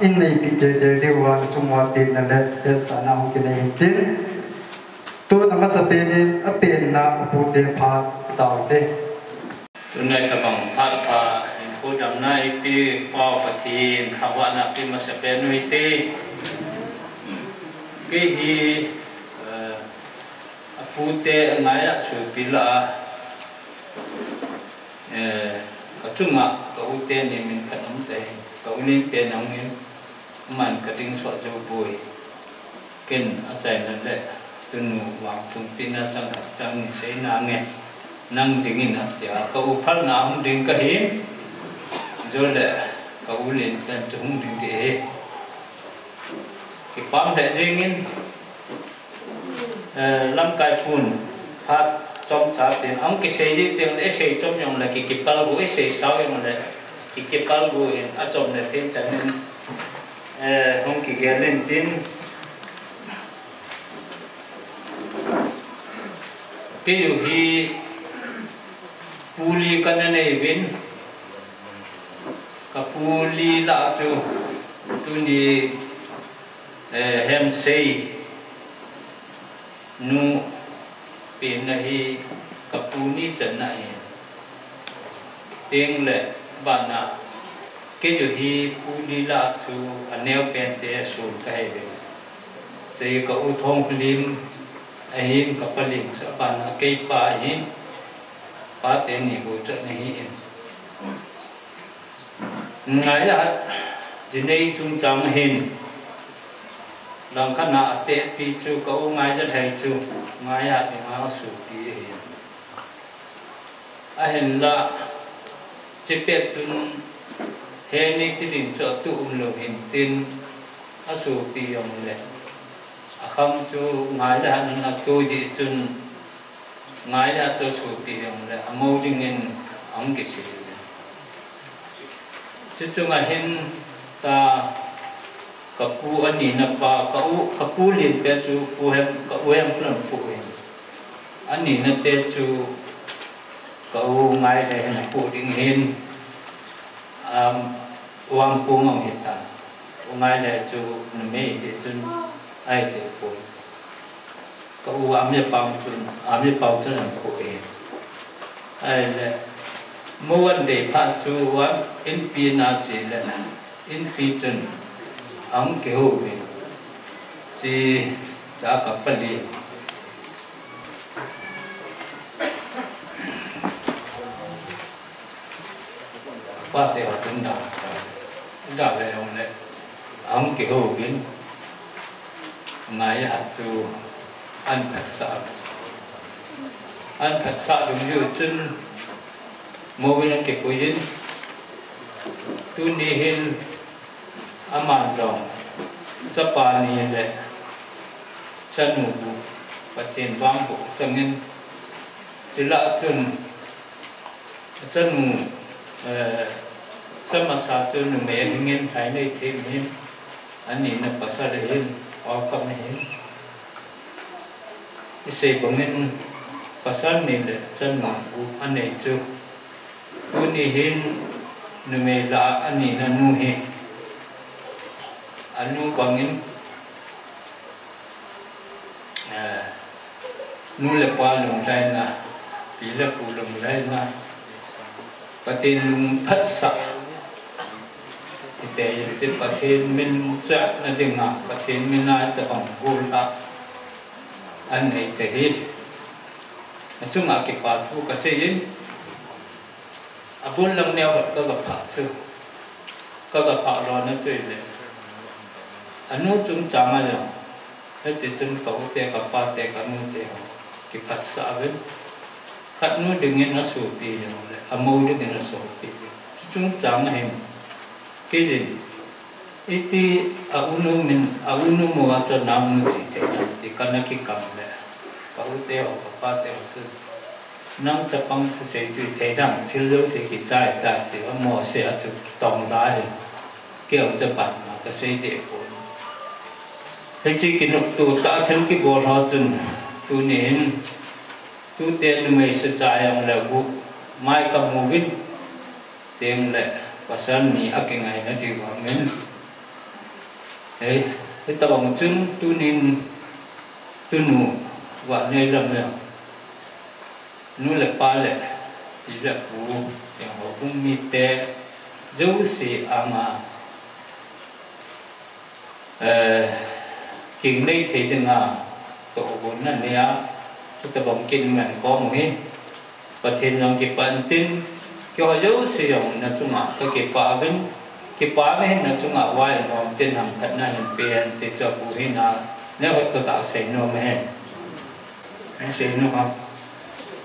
Speaker 1: in nei ki je je le wa chung wa te na le te sa na hu ki nei te tu na ma sa pe a pe na a pu te pha ta te.
Speaker 8: Tu nei ta bang pha pha in ko dam na i ti pa pa ti tha wa na ti ma sa pe nu i ti hi eh, a pu te na ya chu pi la eh ka chung ma ka u te ni min ka nam te, ka u ะไงอะสุปิละเอ่อก็จุงอ่ะก็อุเตนี่มันขนมเตะก็อุนี่เป็นน้องนี่มันกระดิ่งสวดจูบุยกินอาใจนั่นแหละตุนวางตุนปีน่าจังจังเสนาเงี้ย nang dingin at ya ka upal na hung ding ka hin zo le ka ulin kan chung ding de he ki pam de jingin lam kai phun phat chom cha tin ang ki sei ji tin e sei chom yong la ki ki pal gu e sei sao yong la ki ki pal gu in a chom le tin chan hôm kỳ ki lên tin cái điều hi puli kana nei cả ka puli la chu tu ni hem sei nu pin này hi ka puni chan na tiếng lệ bạn na cái điều hi đi là chú anh em bên thế số cái về sei có u thông lim anh ka paling sa bạn na kai pa hin ba tên này bộ trận này in ngay là chỉ này chúng chẳng hình làm khăn nạ tệ pi có u ngay rất hay chú ngay là thì ngài sụt tí hình à hình là chỉ biết chúng thế nên cái điểm cho tu um lo hình tin a su pi ông lệ. A không chu ngài là tu di chun. Ngài đã cho su pi yong le amo ding in ang ki si le chu chu hiện ta kapu ani na pa kau kapu lin pe chu pu hem kau hem plan pu hem ani na te chu kau ngai le na pu ding hin um wang pu ông hit ta ông ai le chu na me thì chun ai te pu có u ám nhập bao chun ám nhập bao chun làm cổ bề ai là mua vấn đề phát chu wa in pi na chỉ là in pi chun ám kiểu về chỉ giá cả bali ba te ho tun đạo le ông le ông ki ho bin ngai ha tu an phat sa an phat sa dum như chân mo bin ke ko yin tu ni hin aman dong Japani le chanu bu patin bang bu sangin chân chun chanu sama satu nu me ingin hai nei tim hin ani na pasal hin aw kam hin ise bangin pasal ni le chanu bu ane chu tu ni hin nu me la ani na nu hin anu bangin nu le qua lùng lai na pi le pu lùng lai na patin lùng phát sa thì te te patin min cha na ding na patin min na te bang gul a anh nei te hi na chunga ki pa thu ka se à abun lam neo ka chứ cơ gặp ka rồi nó ro na chui le chúng chung mà le hết thì chúng cầu tè gặp ba tè gặp nu tè thì cái phát xã bên phát nu đừng nghe nó sụp đi rồi à mâu đừng nghe nó sụp đi chung chả mà hình gì ít thì à unu mình à unu mua cho nam nu thì thế thì cái này cái cầm o cầu tê ho cặp ba tê ho tu nam chấp bằng sẽ tùy thế rằng thiếu lâu sẽ cái trái tại thì ở mua sẽ chụp tổng đá kiểu chấp bằng mà cái sẽ để của thế chỉ cái nút tu ta thân cái bộ họ chun tu nên tu tiền mấy sẽ trái ông là bu mai cầm mua vít tiền lệ và sơn ni ác cái ngày nó chỉ gọi mình thế thế ta bằng chun tu nên tu nụ và nên làm được nu lệ pa lệ thì là bu thì họ cũng mi tệ dấu sĩ ama ờ, kinh đây thấy được à tổ vốn là nia chúng ta kinh mình có một hết và thiên lòng cái bản tin cho họ dấu sử dụng nó chung ạ cái cái bà bên cái bà bên là chúng à vay nó tin hàng thật là hình tiền thì cho phụ hình à nếu có tôi tạo xây nó mẹ anh xây nó không?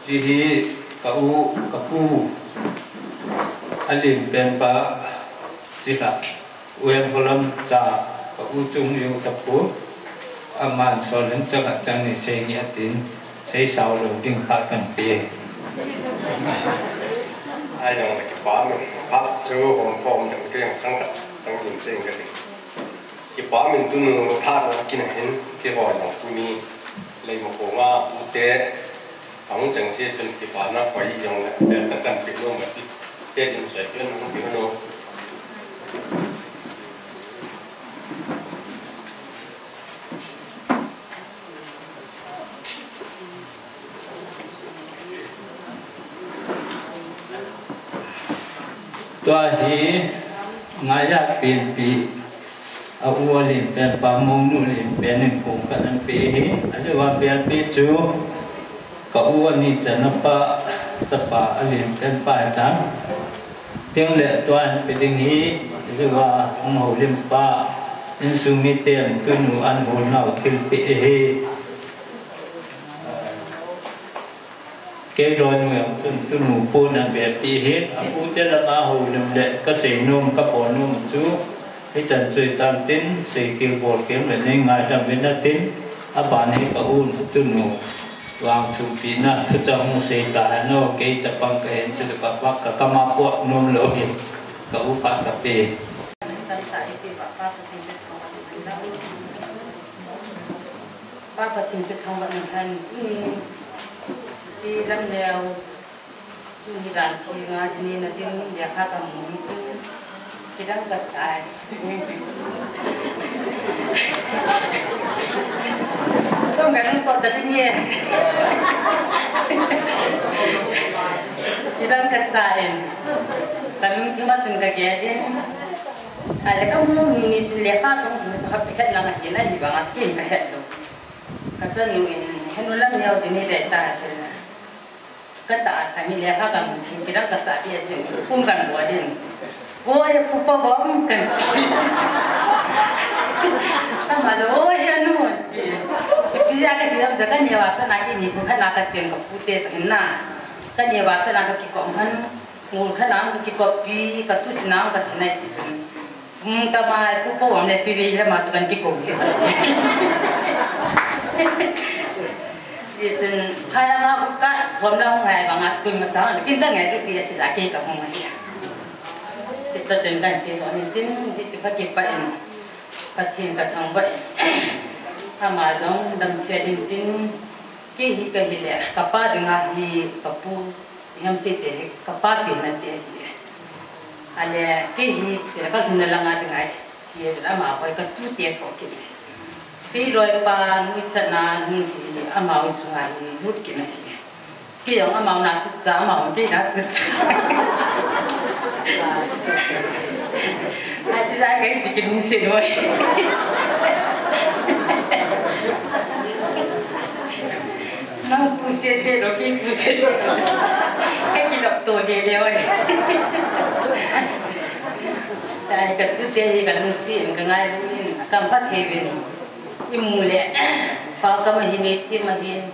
Speaker 8: Chỉ thì cả phu. Anh liền bên bà chỉ là quen có lâm cả u chung yêu tập của aman so lên cho cả chân này xây nghĩa tín, xây sau đầu đừng khác cần bia
Speaker 9: ai rằng là cái bá mình phát chưa hồn phong những cái hàng sáng thật sáng nhìn cái gì. Cái bá mình tu nụ phát là cái này hình cái hỏi là phu ni lấy một cổ nga u tế. Phóng chẳng xe xuân thì bá nó phải dùng lại, để tất cả việc luôn mà cái tế đình sẽ nó không biết đâu
Speaker 8: tua hi ngaya pin pi a u lim pen pa mong nu lim pen ning kum ka nan pi hi ade wa pen pi chu ka u ni chana pa cha pa a lim pen pa ta tiếng lệ toàn pi ding hi ade wa ong ho lim pa in su mi tem tu nu an ho nau thil pi hi cái rồi người tu tu nụ po là về pi hết. À pu thế là ma hồ nhầm lệ cái sỉ nôm cái bộ nôm chú cái chân chơi tam tín sĩ kêu bộ kiếm là nên ngài tam bên đã tín. À bạn ấy cái un tu nụ wang chủ bị na tu cho mu sĩ ta no cái chấp bằng cái hen chu ka pa cả ka ma po nôm lo hiện cả u pa ka pe
Speaker 10: Papa tin sẽ không vận hành จีดังแนวชื่อมีหลานคนงานนี่นะที่อยากฆ่ากับหมูชื่อที่ดังกระจายต้องแบบนั้นต่อจากนี้ที่ดังกระจายแตอนนี้คือว่าถึงจะแก่ดิอะไรก็มึงมีที่เลี้ยงข้าต้องมึงจะไปแค่ละมันยังไงบ้างที่เห็นแค่ดูก็จะหนูเห็เห็นว่าลำเดียวที่นี่ได้ตายเลยนะ di bawah tu yang kayak tu kata ni henulam ni au ni dah tak cái tạ sang mi lẽ khác gần thì cái đó cái xã địa sự không gần của đến ôi phụ bố bóng cần sao mà rồi ôi nu bây giờ cái chuyện đó cái nhiều bạn nói cái gì cũng phải nói cái chuyện của phụ tê thế nào cái nhiều bạn nói cái công hắn ngủ cái nào cái copy cái tu sinh nào cái sinh này thì chúng ta mà phụ bố bóng này bị bị là mà chúng cái copy thì chúng phải là cái hôm đó ngày bằng ngày cũng mà tao kinh tế ngày cái kia sẽ là cái cái không này. Kita tengah sih tu ni tin phát tempat kita ini kacim tham baik sama dong dam sedin tin cái hi ke hi le kapa dengan hi kapu yang si te kapa pin na te tiền. Ke hi te ka sun la nga dengan hi la ma ko ka tu Khi ông ke pi roi pa ngi chana ni ama u sunga ni mut ke na cái ki yang ama na tu za ma ke na tu Aji saya kayak bikin mesin boy. Nang pusing sih, roki pusing. Kayak kilok tu dia dia boy. ngay kat tu dia kan mesin, 이 물에 방사만 힘이 팀만 힘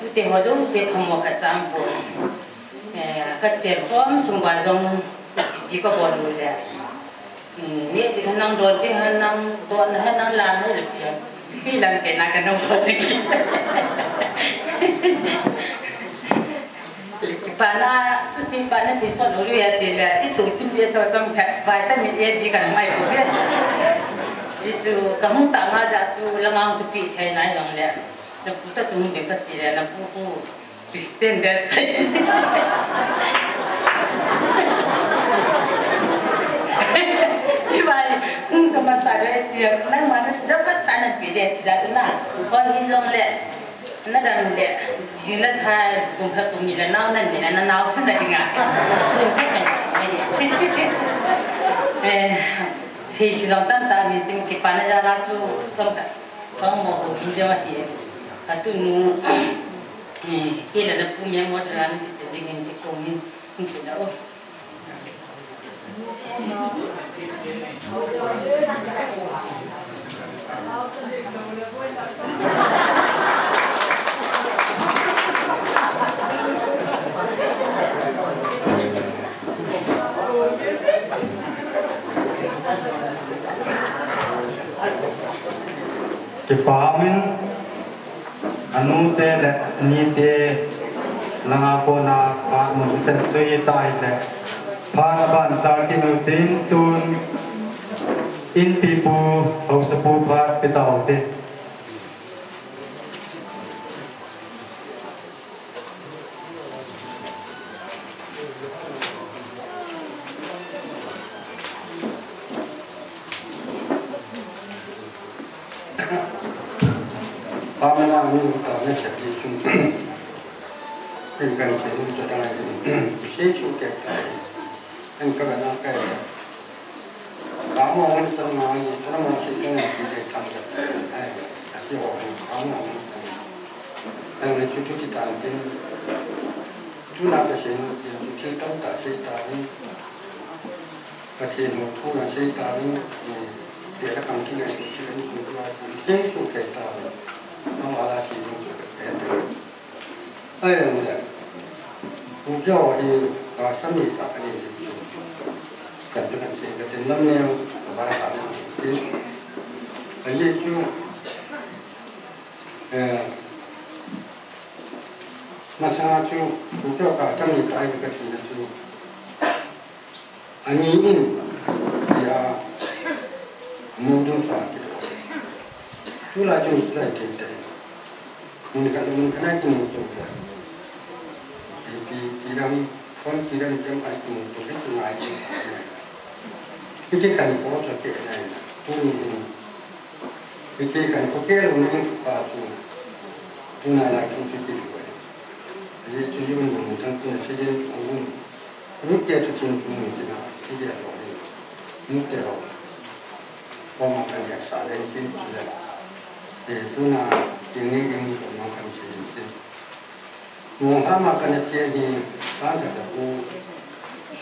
Speaker 10: tu te ho dong se pho mo ka cham po eh ka che phom sung ba dong ki ko bon mu le ni ti khan nang don ti han nang don han nang la ne le pia pi lang ke na ka no pho chi ki Pana tu sin pana sin so no ri ya ti le chim ye so tam ka vai ta mi ye ti kan mai 你就搿么打麻将，就辣忙就边那样用了，那不得中没不地了，那不不必须得得死。哎，你把，你怎么打的？那嘛，那那不打那别的，打的那，管你弄嘞，那个弄嘞，原来他工作多年了，那那年了，那那是那的啊，工作多，哎。Tenang. Kalau hilang le, na dan le, jila thai kumpa kumila nau nan ni na nau sudah dengar. Kumpa kan, eh, si hilang tan tak mungkin kipana jalan tu, tongkat, tong mau injau mati. Katu nu, eh, kita ada punya modal ni jadi ni komin, ni tidak oh.
Speaker 1: Kipamin anu te le ni te langa ko na pa mo te tui tai le pa ban sa ki nu tin tun in pipu ho sapu pa pitau te
Speaker 11: ni ta na sa ti chung. Tin kan se ni ta na ni. Se chu ke ta. An ka na ka. Ka mo ni ta na ni ta mo se ta na ki ke ta ta. Ai, ta ki ho ni ka mo ni ta. An ni chu chu ti ta tin. Tu na ka se ni ti ti ta ta se ta ni. Ka ti no tu na se ta ni. Ni ku cái đây là một mục tiêu cái hành sinh cái tiền năm neo và ba cả cái cái gì chứ mà sao chứ mục tiêu cả trăm nghìn tay cái gì chứ anh nhìn thì à mua đúng phải tu la chung la ke te mun ka mun kana ki mun to ya ki ki ki ram fon ki ram kem ai ki mun to ki tu ai ki ki ki kan ko cho ke na tu ni ni ki ki kan ko ke lu ni pa tu tu na la ki ki ki ko ye tu ni mun mun tan tu se ye mun ru ke tu tin tu ni ki na ki ya ro ni mu ke ro ko ma kan ya sa le ki tu le thì tôi là tiếng nghe tiếng của nó cần sử dụng tiền nguồn tham mà cần thiết thì ta được được u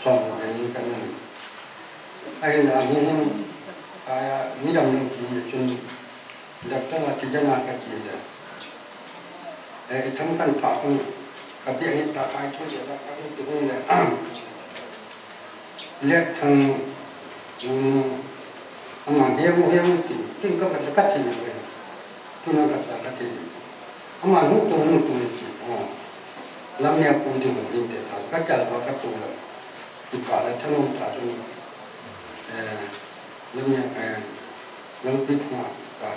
Speaker 11: sống cái cái này ai là những cái mỹ đồng những cái chuyện lập tức là chỉ cho là cái gì đó để thấm căn pháp cũng cái việc hiện tại ai thôi là các cái chuyện này liệt thằng mà hiếm hiếm thì kinh có phải cắt thì rồi tu nó cắt cắt thì mà lúc tu lúc tu thì làm nhà phụ thì mình đi để thằng cắt chặt vào cắt tu rồi thì cả là thằng ông ta chúng làm nhà cái làm biết mà cả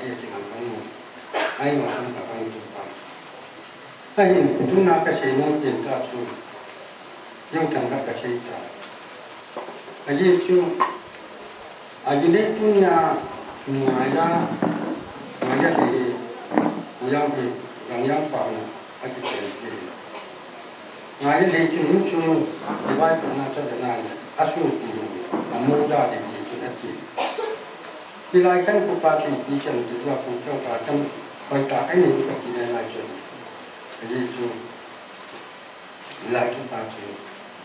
Speaker 11: manjabihi uyambi ngamyamfana akitenzi ngari leki himchunu divai kunata denani asu kuru amuda de kitati tilai kan kupati dichan didwa puchau katam koita aini kakine na chenu richu laki pati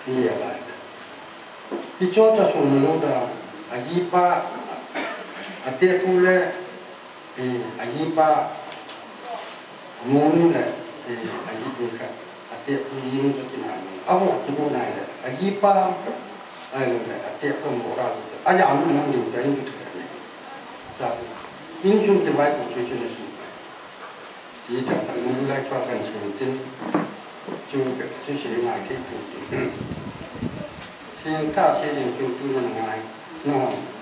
Speaker 11: tiya laika ichota sunu nuda agipa atekule faham aji terke. Ngaya di sini cuma diwai pernah cakap asu tu amuda di di nanti. Silaikan bupati di sana di ai tin chu ke che che na ke ku thiên ta sẽ dùng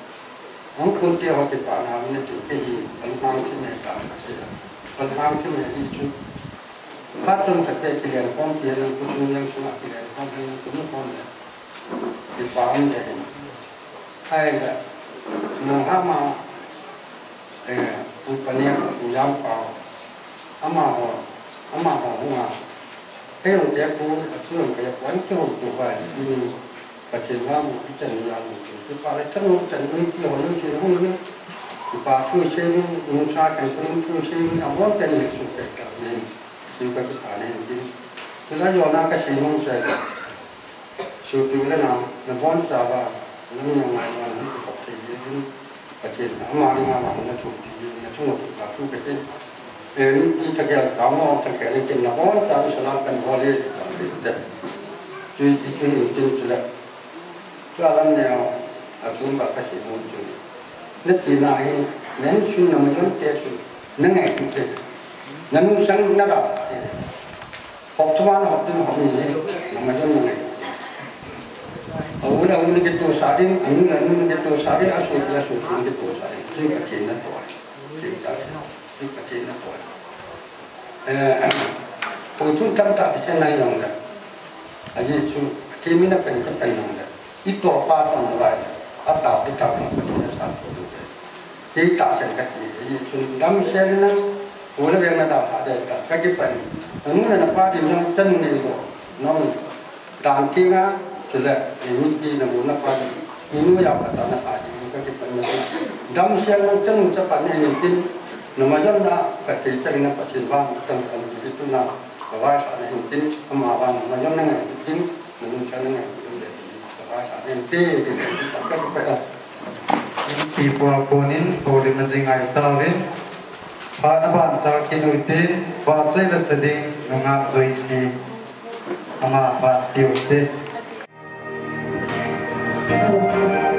Speaker 11: ông kun te ho te pa na ne tu pe hi an ham ti ne ka ka se an ham ti ne hi chu pa tum sa pe ti len kom pe len ku chu yang su ma ti len kom pe ku nu kom ne ti pa an de hai la no ha ma eh tu pa ne ku yam pa ama ho ho hu ma cái quán chỗ của vài như và trên là một cái trận là một cái ba cái trận trận những cái hồi những cái hôm nữa. Thì ba phu sinh những cảnh cũng phu sinh ở vô tên lịch sử cái cả nên sinh cái cái này thì thế là do na cái sinh không sẽ sự tình là nào? Là vốn sao và nó nhiều ngày mà nó có thể những cái trên mà đi mà nó chụp thì nó chung một cái phu cái tên. Đi thực hiện cả một thực hiện trên là vốn sao sẽ làm cần hoa đi để duy trì cái điều chỉnh là cho làm nào ở cũng bảo cái gì muốn chú nó chỉ là nên suy nghĩ mà chúng ta chú nó ngày cũng thế nó nung sáng nó đỏ học cho bạn học đi học gì mà chúng ngày ở đây ông cái tổ sa đi ông là ông cái tổ sa đi ở số là số cái tổ sa đi chỉ cái chuyện nó tuổi chỉ cái chỉ cái chuyện nó tuổi ờ hồi chúng ta đã trên này rồi đó anh ấy chú khi mình đãเป็นก็เป็น rồi đó ít tổ ba tuần lại áp đảo cái tàu nó có thể sản xuất được. Khi tạo thành cái gì chú đâm xe lên nó. Của nó về nó đào hạ được cái cái phần nó là nó ba điểm trong chân này rồi. Nó đàn kia á chứ là những cái nó muốn nó ba những cái dòng là tao nó phải cái cái phần nó đâm xe lên chân cho phần này tin. Nó mà dân đã cái cái chân nó phải chuyển vang trong phần cái tu nào. Và vai phải hình tin, mà vang mà dân này tin mình cho nó này.
Speaker 1: ipuapunin kulimazing ay tawin paano ba ang sarkin uti ba sa ila sa ding nung ato isi ang
Speaker 2: Thank you.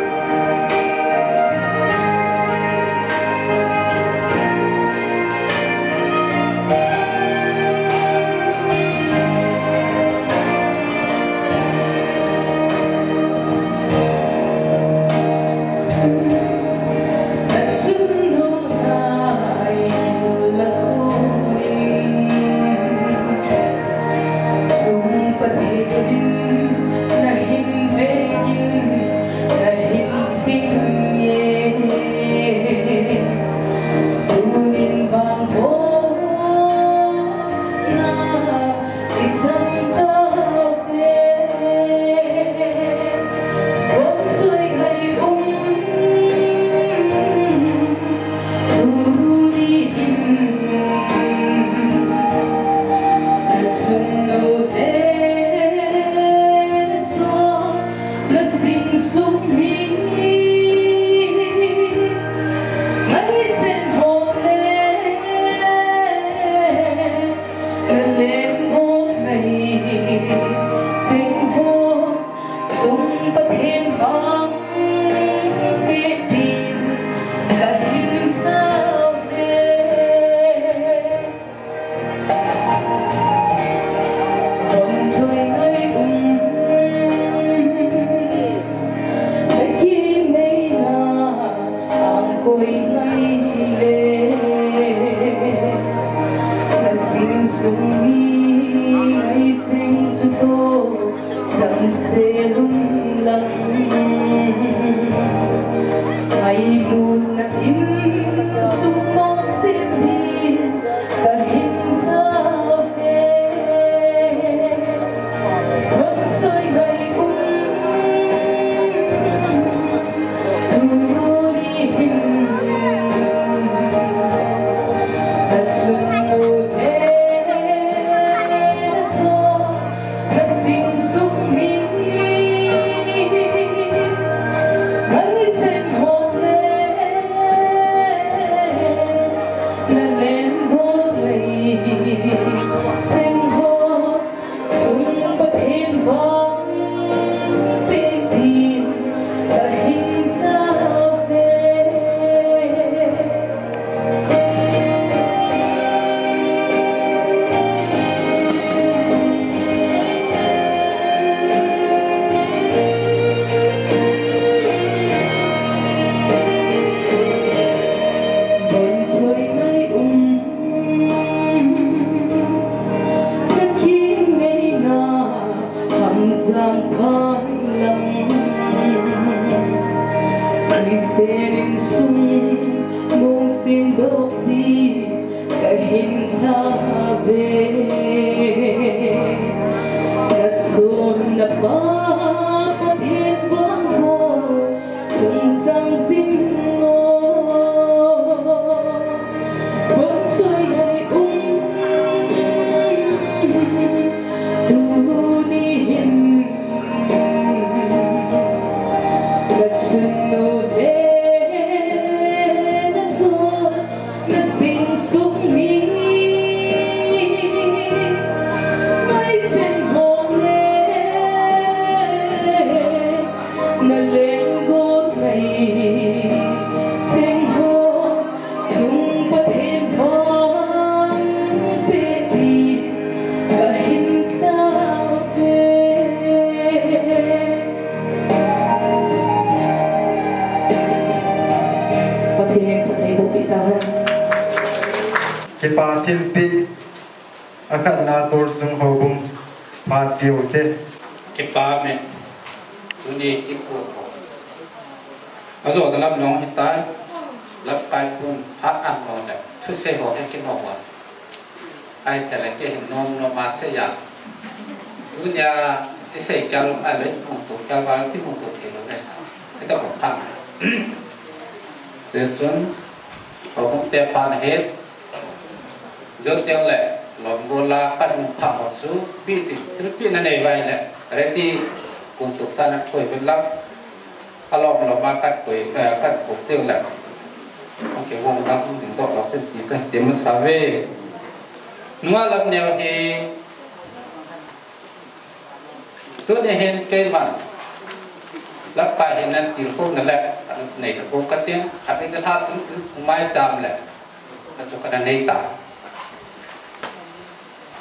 Speaker 3: na neita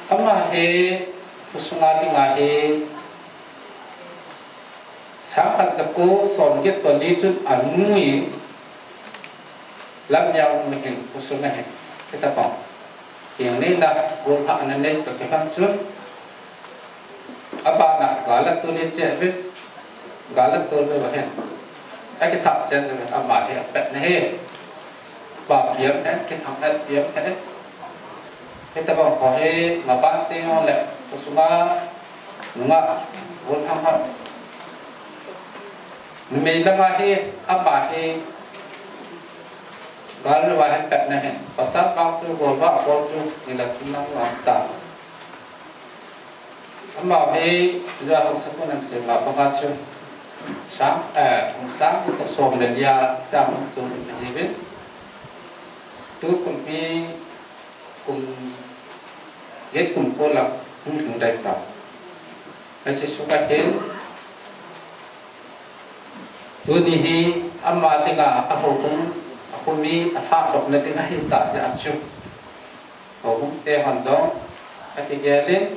Speaker 3: ama he usunga tinga he sangkat zaku songet pelisun anui. Lam yang mehin usunga he kita pang yang ni lah gurha anane kekehan sun apa nak galat tu ni cek galat tu ni wahen Ai cái thảo chân rồi, âm bài thì ở he bà biếm thế cái thằng hết biếm thế cái ta bảo có cái là ba tê nó lẹ cho chúng ta đúng không vốn thăm hận mình đang ngay cái áp bà cái và lưu bài hết bẹt này. Và sát bao tiêu gồm bao bao tiêu thì là chúng ta làm tạo âm bảo thì giờ không sẽ có nên sử là bao bao tiêu sáng à sáng thì tôi xồm đến nhà, sáng tôi xồm đến nhà biết tôi cũng đi cùng ghét cùng cô lập không chúng đại tạo anh sẽ số cái thế. Tu ni hi amma tinga aku cùng aku mi ha đọc nên tinga hi ta ra chu có cũng te hoàn đó. Anh cái gì lên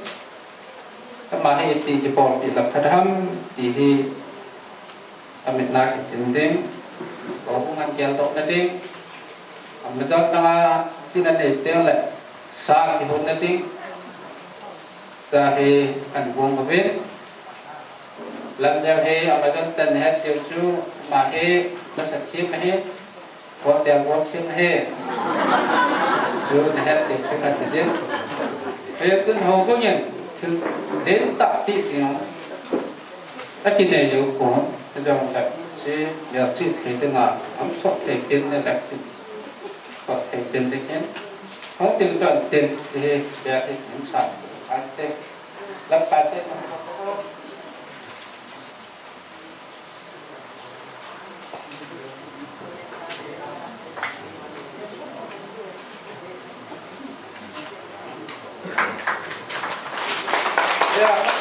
Speaker 3: các bạn hãy tìm cái bọn bị lập thật hâm. Thì hi amit nak chính đến. Có cũng ăn kia tốt nhất na amma jot na tina na ne te le sa ki hon na ting sa hi an buông ko bên làm theo he ở bên tân hết tiêu chú, mà he nó sạch chiếm he có tiền có ma he chú nó hết tiền cho cả tiền he tân hồ có nhận thì đến tập tị thì nó các cái này nhiều của cái dòng là chế giờ chỉ thấy cái nào không thoát thể tiền này là có thể trên đấy kiến không tiền chọn tiền thì để cái những sản phẩm lắp phải tên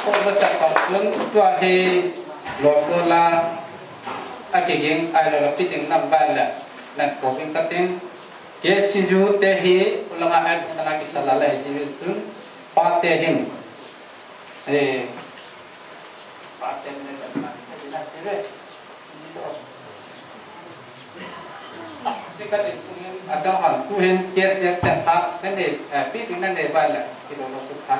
Speaker 3: ko ba ta pa lung tua he lo ko la. A ke ai lo pi ding ba la na ko la ji ju tu pa te hin e pa te ne ta na na te re Jika disungin ada hal tuhin kes yang tetap nanti pi dengan nanti balik kita lakukan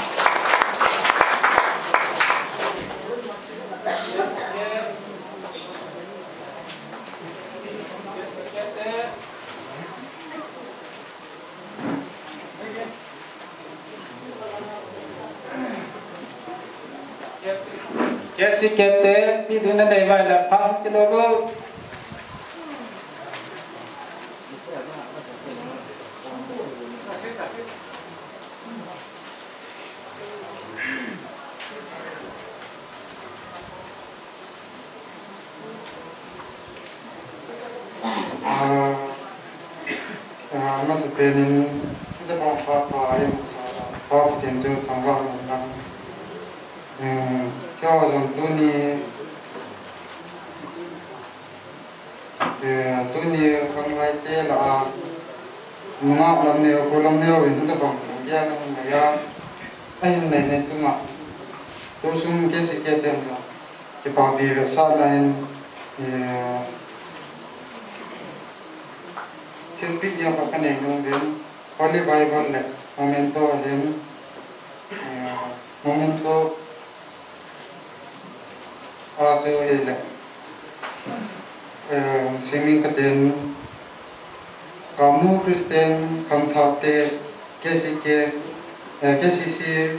Speaker 3: te Vâng, tại tôi là tôi
Speaker 1: Hãy subscribe cho kênh Ghiền Mì Gõ Để không bỏ lỡ những video hấp dẫn lâu kia mà này hin, tôi nu xin por semua person tetapi kita sama berbeda sesuatu yang hina khasa yang society mun de ki inna hin banta til power fizo fizo ne veng ti prai oi fizo ne ki pata ma ne sa ti veng a Yes, kete pi dina dai vai la phang ki logo. à nó sẽ bên nên cái bọn pháp và em pháp tiền cho thằng vợ mình làm cho rằng tôi ni tôi ni không ai thế là ngọc làm nhiều cô làm nhiều vì nó bằng cũng ra nên là anh này nên tôi ngọc tôi xuống cái sự kiện tiền là cái bảo bì việc sao này thiên vị nhiều các cái này luôn đến Holy Bible này momento đến momento ajo ile singing katen kamu Kristen kam thate kesi ke kesi si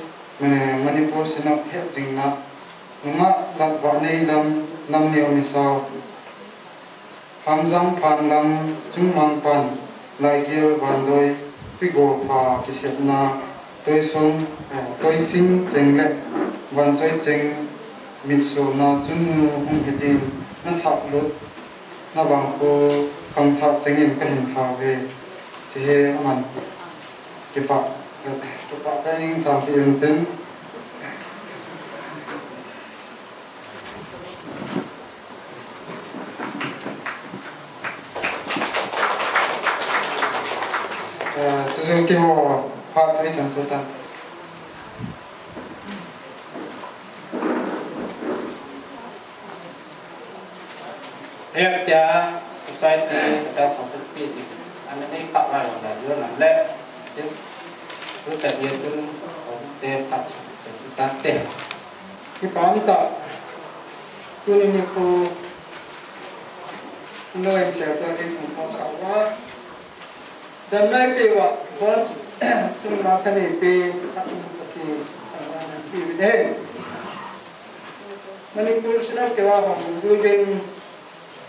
Speaker 1: Manipur sinap het jingna nunga lat wa nei lam nam ne omi sao hamjang phan lam chung mang pan lai gil bandoi pigo pha kisep na tôi son tôi sinh cheng le van choi cheng mit số na chun nu hung hitin na sap lốt. Na bang ko kam tha cheng in ka hin tha ve che he man ke cái, ke pa ka ing sam pi un ten Tôi sẽ kêu họ thấy chẳng tốt ta.
Speaker 3: Hẹp cha society kita kontribusi anh ấy tạo ra là đưa làm lệ chứ cứ tại vì cứ để tập kita teh
Speaker 12: Ipanta kuning ko no em sẽ ta cái cũng không sao quá. Dan nay pe wa bon tung ma thani pe at pati pi de Manipur sila ke wa hom dujin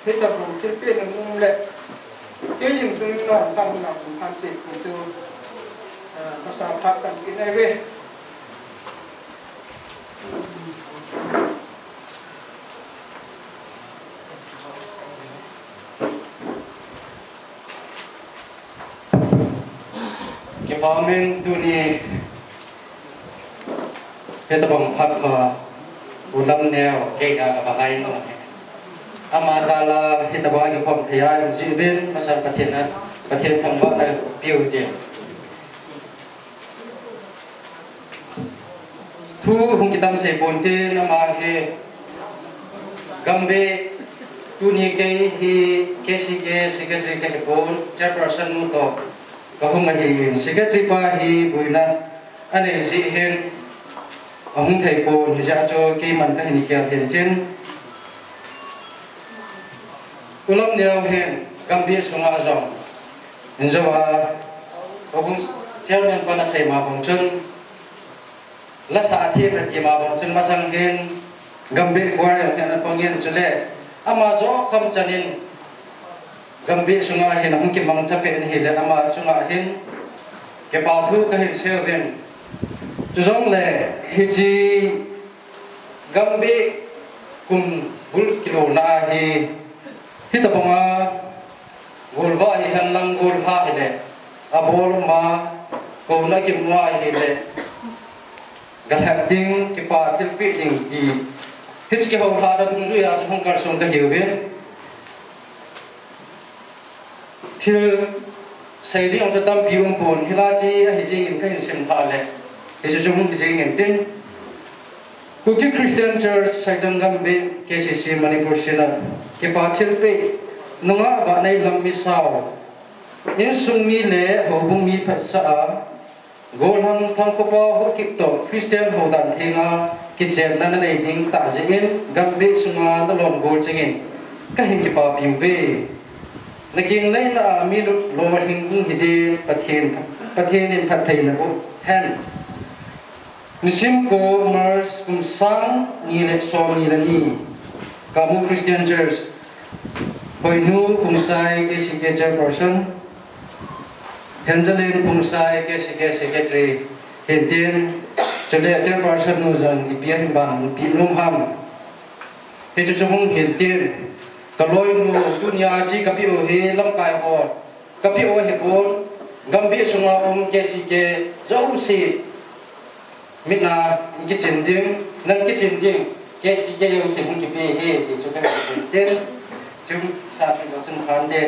Speaker 12: po Pilipinas ngumle kaya yung non tam na kung hansi itu masapakan kinawe
Speaker 6: cái bao men tu ni cái tập bằng phát mà ulam neo cái đã cả hai nó ama zala cái tập bằng cái phong thầy ai cũng chỉ biết mà sao cái thiên á cái thiên thằng vợ này, biểu tiền thu hung kitam se ponte na ma he gambe tu ni ke hi ke si ke secretary ke bon chairperson mu to kahung hi secretary pa hi buina ane si hen ahung thai bon ja cho ki man ka ni ke hen chen ulam neo hen gambe sunga azam njawa kahung chairman pa na sai ma bong chun la sa thi ra ti ma bong chun ma sang hen gambe kwar ya pangyen chule. Ama zo kham chanin gambi sunga hin ang ki mang chape ni le ama chunga hin ke pa thu ka hin se ven. Chu le hiji chi gambi kum bul kilo na hi hi ta bonga gol va hi han lang gol ha hi le abol ma ko na ki mwa hi le gal ding ki pa til pi ding ki hits ke ho ha da tung zu ya chung kar song ka hiểu, ven thil sei di ong tam pi um hi la chi hi jing in ka hin sim tha le hi chu chung hi jing in tin Kuki Christian Church sai jang KCC Manipur sina ke pa nunga ba Nay lam mi sao. In sung mi le, ho bung mi phat sa a. Gol hang thang ko pa ho kip to, Christian ho dan Thi Nga ki chen na Nay ding ta jingin gam be sunga Na lom gol chingin ka Hing ki pa pi ve. Nakin king La mi lu lo ma hing kung Hidi de pathen pathen in phat thei na ko hen nisim ko mars kum sang ni le so ni la ni kamu christian church. Hoi nu kum sai ke si ke chairperson Henzelin kum sai ke si ke secretary hentien chale chairperson nu zan ipian ban pi lum ham. He chu chung hentien kaloi nu dunia chi kapi o he lam kai ho. Kapi o he bon gambi sunga um ke si ke zau si mina ki chen ding nang ki chen ding ke si, ke yo si mun ki pe he ti chu ka ten chung sa chu do chung khan de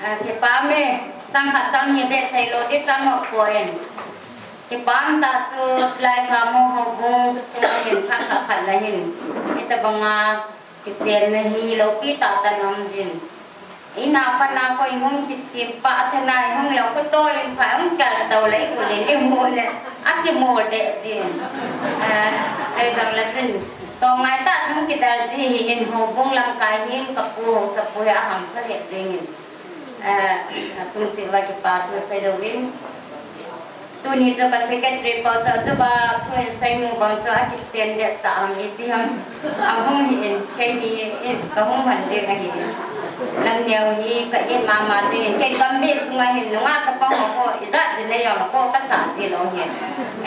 Speaker 13: cái bám mê tăng hạt tăng hiện đại xây lô đi tăng học poen cái bám ta tu lại cả mô hồ bông tu hiện khắc khắc khắc là hiện cái ta bằng à cái tiền này hi lô ta ta nằm jin ina pa nào ko không kisip pa at na này không ko to in pa ang kala đầu lai ko le ni mo le at ki mo de gì, à ai dang la gì, to ngai ta không ki dal ji hi in ho làm lam kai hin ka pu ho sa pu ya ham ka le ding à tung chỉ là cái pa tu sai đầu vin tu ni cho ba secretary pa cho cho ba tu sai mu ba cho a ki stand de sa am ni ti ham am hong hi in kai ni in ka hong man de ka hi lam neo hi ka in ma ma de kai kam bi sunga hi nunga ka pa ho ko iza de le yo ko ka sa de lo hi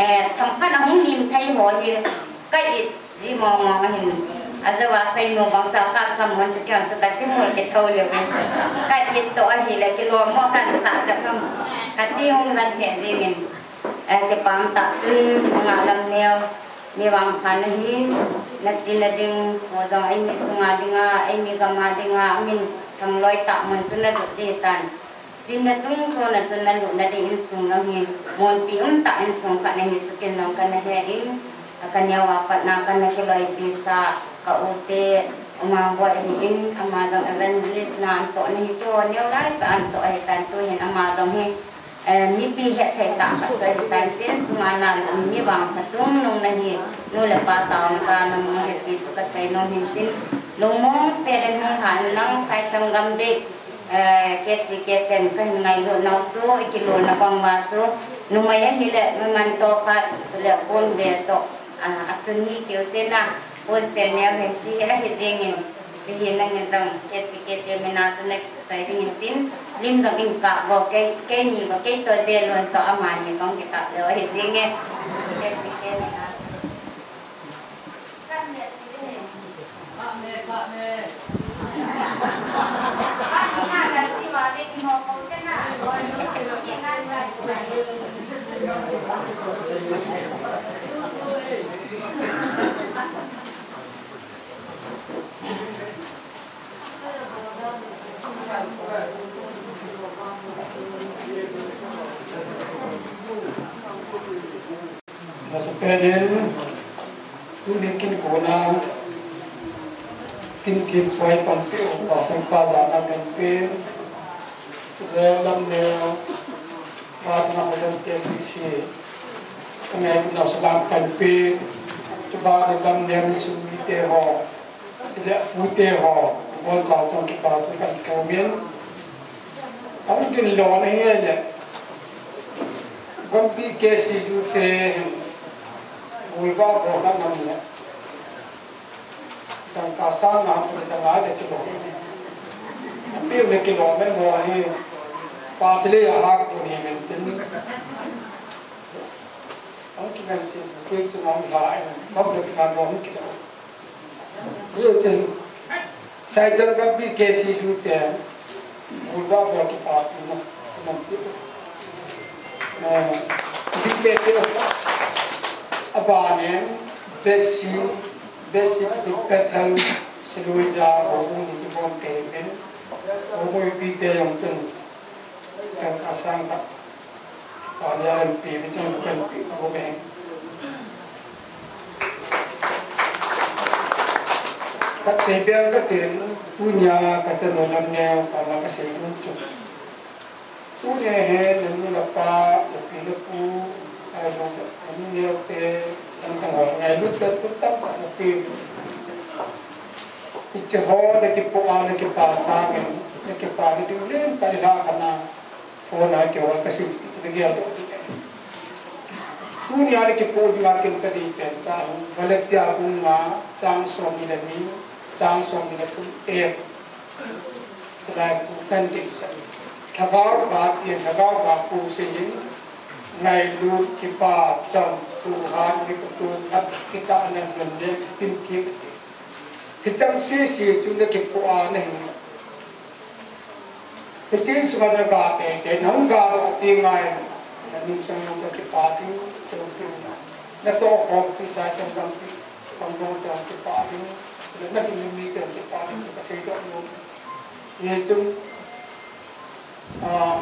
Speaker 13: eh tham ka na hong nim thai ho hi ka i ji mo mo hi ada wasai no bangsa ka kam mon se kan ta ti mol ke thau le ben ka ti to a hi le ke lo mo kan sa ka kam ka ti hong lan แอจะปังตักตึงงาลำเนียวมีวางพันหินนัดจีนัดึงหัวจองไอ้มีสุงาดึงาไอ้มีกามาดึงามินทำลอยตักมันจนนัดตีตันจีนัดจุงโซนัดจนนัดหลุนัดอินสุงลังหินมนปีอุ่นตักอินสุงกันในมิสุกินน้องกันเนแหอินกันยาวปัดนากันในเกลอยปีศากับเตอมาบ่อยอินอามาดองเอเวนจิสนานโตในตัวเนี้ยได้ไปอันโตเอตันตัวเห็นอามาดองเฮ pi het thai ta ka sai tan sin sumana ni wang sa tung nong na hi no le pa taon ka na mga het pi ka sai no hin sin lumong peren hong han nang sai sam gam de ke si ke ten ka ngai lo na su ikilo na bang ma su numaya hile man to ka le pon de to action hi kiểu thế là ôn sen nhà mình chỉ là hiện diện thì hiện là người ta cái sự cái cái mình nói là phải đi hiện tin. Lim đồng cả vào cái cái gì và cái tôi tiền luôn to mà như con cái cả rồi hiện diện nghe. Cái sự cái mình nói
Speaker 14: Nasapenen, tulikin ko na kinkin po ay pampi o pasang pazana kampi. Dalam neo, parang ako ng KCC, kung ay ko na sa kampi, coba dalam neo sumite ho, tidak putih ho, buat satu kita tu kan komen. Ang ginlaw na yan, Gampi kesi jute ulga boga namnya. Dan kasar nam kita ada kilo. Tapi me kilo me mohi patle ahak puni mentin. Ang kita sih kuit tu nam lain. Kau dah kita bohong kita.
Speaker 12: Yo chen.
Speaker 14: Saya chen gampi kesi jute ulga boga kita puna. Nanti dikpete abanin besi besi dikpetel seluja obu ni kibon tepen obu ipi deyong ten ten asang tak Tanya MP, bintang bukan MP, bukan tak sebiar katin punya kaca nolamnya karena kasih muncul. Punya hand dan lupa lebih lepuh ayo ini dia te tentang orang ayo tetap tetap lebih Ichaho na kipo ana ki pasa kan na ki pa ni len ta ila kana phone ay ki wala kasi digya do tuni ari ki po di markin ka di tenta galet ya kung ma chang so mi na mi chang so mi na tu e kaya kan di sa thagaw ba ti thagaw ba pu se yin ngày luôn ki bà chồng tu han ni tu đắp thì ta nên gần đây tin kiếp khi trong xí xí chúng ta kịp của anh này? Cái chính sự mà gà để để nóng gà tiền ngày là mình cái phá thứ trong thứ là. To không thì sai trong tâm cái còn có trong cái phá thứ là nó cũng มี cái cái phá thứ cái cái đó luôn. Như chúng à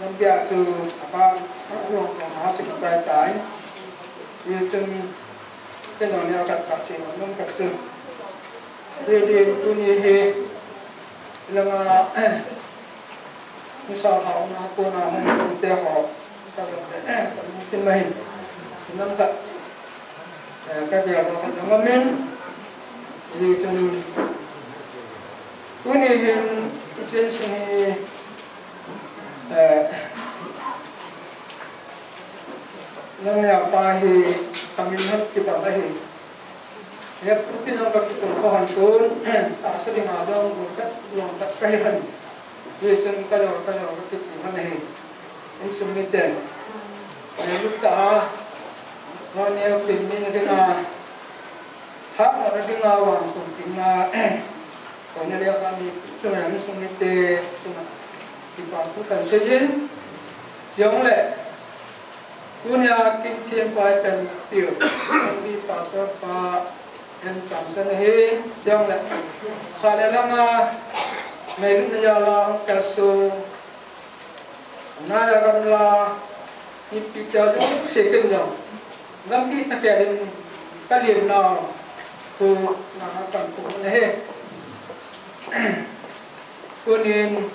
Speaker 12: năm bia từ ba các luồng của họ sinh tài tái. Như chân cái nào neo cặp cặp chỉ mà nông cặp chân đi đi tu ni he là mà như sao họ nó cô nào không không tiêu họ. Ta là tin mình năm cắt cái điều đó nó mình như chân tu ni he chân sinh nang ya pa hi kamin hat ki pa hi ya putin ang ka ko ko han ko ta sa di ma do ko ka long ta ka hi han ye chen ka lo ka lo ka ki han hi in sum ni den ya lu ta no ne pin ni na dinga ha na dinga wa ko dinga ko ne ya ka ni to ya thì bảo cũng cần xây dựng giống lệ. Cô nhà kinh thiên bài cần tiểu. Đi bảo sơ pa em cảm sân hi giống lệ. Sao lệ lắm à mấy lúc giờ là cả số na là gần là đi bị cho chúng sẽ kinh nhau ngắm đi tất cả đến các điểm nào cô là nó cần cũng này cô nên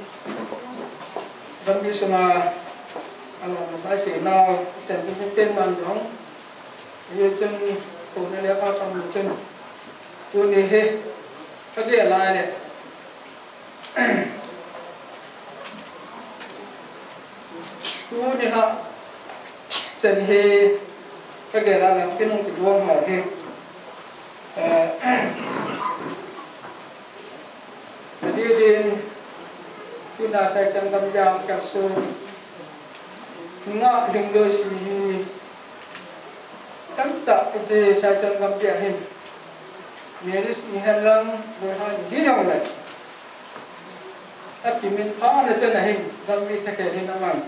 Speaker 12: vẫn đi xem mà anh làm phải xử nào chẳng biết tên mình giống. Như chân cô này là cao con một chân. Cô này hết các cái lại này. Cô này ha chân he các cái là làm cái nông nghiệp vuông mà he đi đến kuna sai chang dam jam cả su nga ding do si tam ta je sai chang dam rồi hin meris ni halang bo ha hi nyong le ta ki min pha na chen hin dam mi ta ke hin aman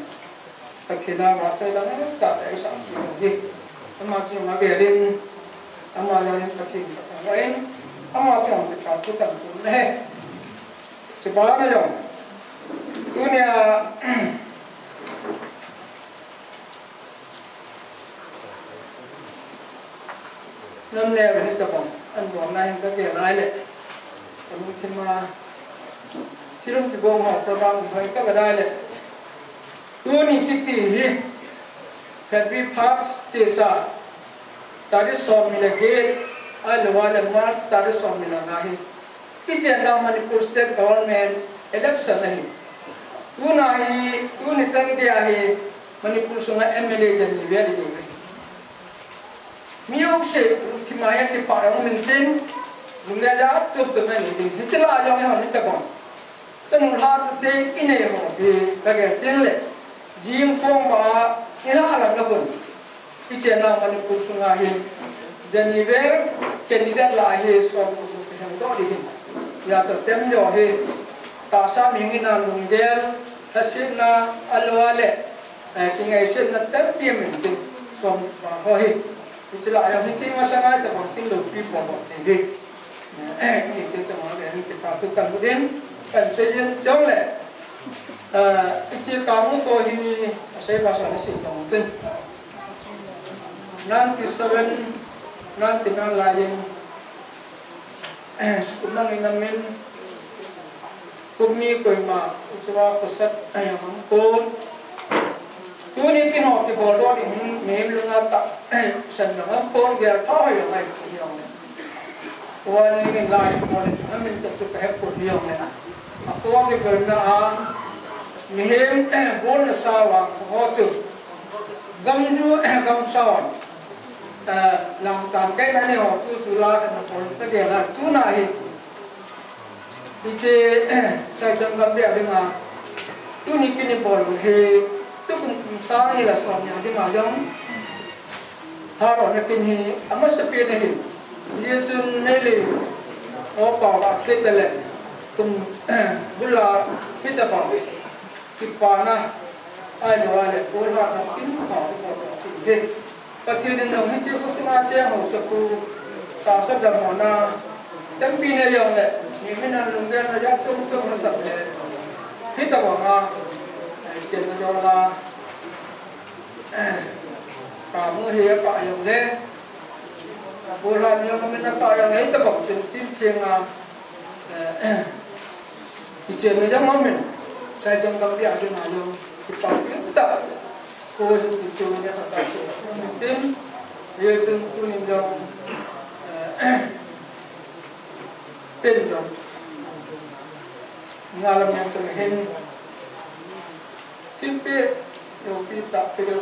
Speaker 12: ta ki na ma sai la na ta mà sa hi ama ki ma be rin ama la ni ta ki ta wa en ama chong ta tu ta tu ne se ba na jong dunia năm nè về tập phòng anh bọn này có việc lại lệ còn khi mà khi lúc thì bông học program phải các bạn đây lệ tu ni kí kí đi happy park tesa tadi som mila ge ai lo wala mars tadi som mila nahi pichen na manipur state government election nahi tu nahi tu ni chang dia hi manipur sunga mla jan ni ve ni mi ok se ki ma ya ki pa ya min tin lung da da chup tu men ni ni chila yo ne ni ta kon tang ha te ine ho bi ka ge tin le jim pong ba ina ala la kon pi chen na manipur sunga hi jan ni ve candidate la hi so ko ko hem do di ya to tem yo hi ta sa mi ngi na lung del ta sin na alwale ki ngai sin na tem pi min tin som ba ho hi Itulah yang penting masalah itu penting lebih pokok tinggi. Ini kita mahu yang kita lakukan kemudian kan saya jauh le. Itu kamu kau ini saya bahasa nasi kamu tu. Nanti seven nanti cũng lain. Kumang inamin mình koi ma ucawa kusat ayam angkut tu ni kin ho ki bol do ni me lu na ta san na ma po dia to yo mai ni ong wa ni kin lai mo ni na min cha tu ka he ko ni ong na a po ki ko na a mi hem bol na sa wa ho tu gam ju gam sa wa làm tam cái này họ tu tu la cái nó còn cái gì là tu này đi chơi sai trong gặp đẹp đi mà tu ni kia ni bol he tu cũng sa ni la som yang di ma jong haro na pin hi ama sa pin hi dia tu ne le o pa ba se te le tum bula kita pa ki pa na ai no ale ko ha na pin pa ko ko de pa thi din no hi chu ko ma che ho sa ku ta sa da mo na tem này ne này, le ni min an lung den la ya tum tum na sap le hi ta wa nga chen na yo la ka mu hi pa yong le bu la ni yo min na pa yong le ta bok chen tin chen nga ki chen na jang min sai jang kam bia ju na yo ki pa pi ta ko ki chu ne ha ta chu min tin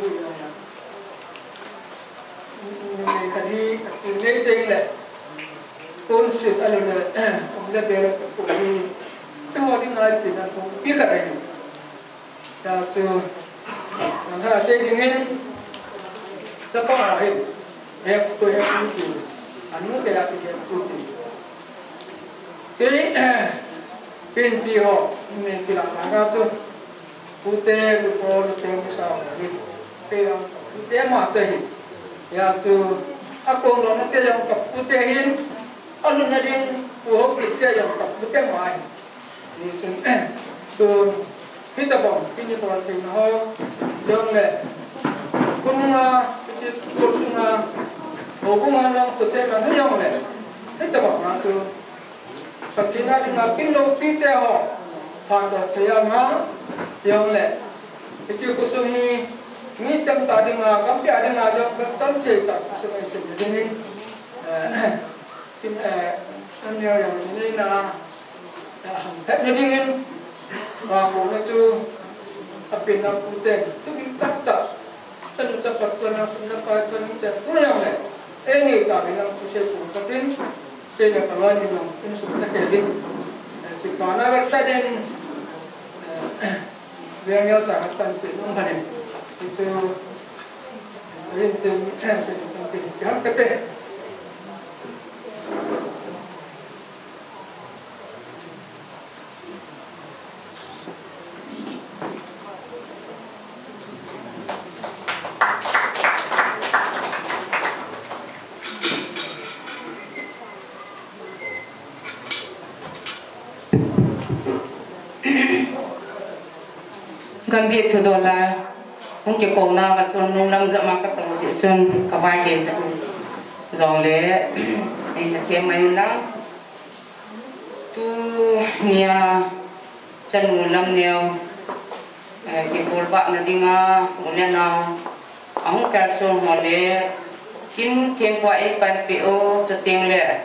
Speaker 12: hu yo ya ni kadi ni ting le kon sit alo le om le de ko ni to ho di ngai tin ko pi ka dai ya tu nam ha se dingin ta pa ha he he ko he ku anu ke la pi ke ku jadi pin piho ini bilang mana tu pute lupa lupa misal ni piang pute macam ni ya tu aku orang nanti yang kap pute hin alun nanti puh kita yang kap pute mai ni tu tu kita bom ini bom pin ho jom le là kecil kursunga hubungan yang pute mana yang le kita di nga kilo, pite ho. Handa saya nga Yang le. Ichi kusuhi Mitem tadi nga, kampi ada nga jam Kentan cita kusuhi itu Jadi Kim eh Anya yang ini na. Hep nyedingin Kamu na tu Api na putih Tu kita tak? Sen cepat kena sendapat kena cek Tu yang le. Ini kami yang kusih kumpatin kaya kawan ni dong ini sebenarnya kayak gini di mana versa dan yang yang sangat penting nong hari itu ini itu
Speaker 15: penting yang kete thừa đồ là không chỉ cổ nào và chôn nung lâm dậm mà các tổ chỉ chôn cả vài ờ, cái dòng lễ, anh là thêm mấy lắm tu nhà chân nung lâm nhiều cái bồn bạn là đi nga ulen nào. Ông cả số họ lễ. Kim thêm qua ấy bàn biểu cho tiền lẽ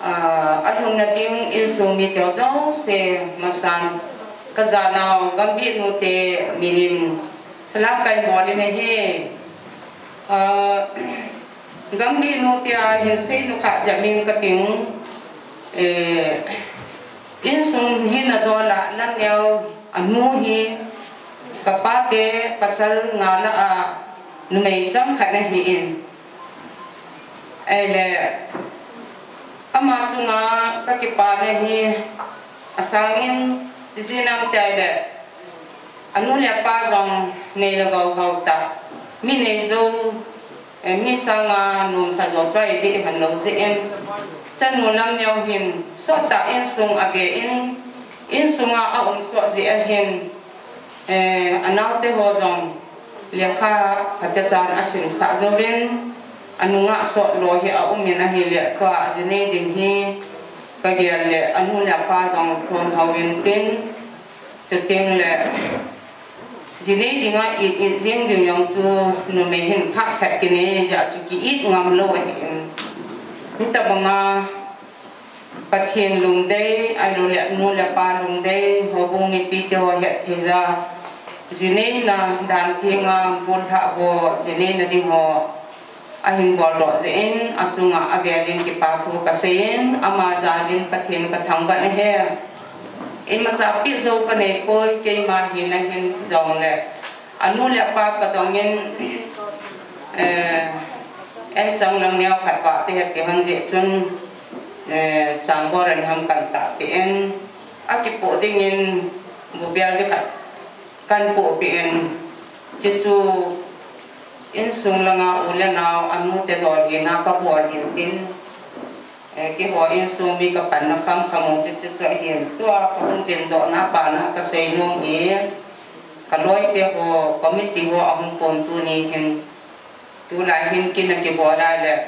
Speaker 15: à ờ, hôm nay tiếng yêu số mi tiểu dấu xe mà san kazanao gambit nu te minim. Salap kai moli ne he. Ờ, gambit nu te a hin sei nu kha jamin ka ting. E in sung hin na dola lam neo anu hi bắt te pasal ngala a, nu mei jam kha na hi in. Ele ama chunga ka ki pa ne hi asangin zinam taile anu le pa zong ne le go hau ta mi ne zo mi sanga num sa cho chai di han lo ze em chan muốn làm nhiều hin so ta en sung age in in sunga a um so ze a hin eh anau te ho zong le kha hatta chan asim sa zo rin anu nga so lo hi a um na hi cái gì là anh muốn là pha dòng thôn hậu viện tên cho tiên là chỉ lấy thì ngay ít ít riêng thì nhóm chưa nó mới hiện phát phát cái này giờ chỉ kỹ ít ngầm lâu ấy chúng ta bằng à bắt thiên lùng đây ai lùng lẹ nu lẹ ba lùng đây hồ bung nghịch bị tiêu hệ thế ra chỉ nên là đàn thiên ngầm à, buôn hạ hồ, chỉ nên là đi hồ ahin bol ro zen achunga avelin ki pa thu ka sen ama jalin din pathin ka thang ba ne he. In ma cha pi zo ka ne ko ke ma hi na hin jong le. Anu le pa ka dong in eh en chang lang neo khat pa te ke hang je chun eh chang bo ran ham kan ta pi en. A ki po ding in, bu bial de khat kan po pi en. Che chu in sung langa ule naw anu te dol hi na ka bol hin tin cái họ in sung mi cái bản nó khăm khăm một chút chút a tua không tin độ na pa na cái xây nông ý. Cái lối cái ho có mấy tiếng họ không còn tu ni hin tu la hin kia là cái họ đây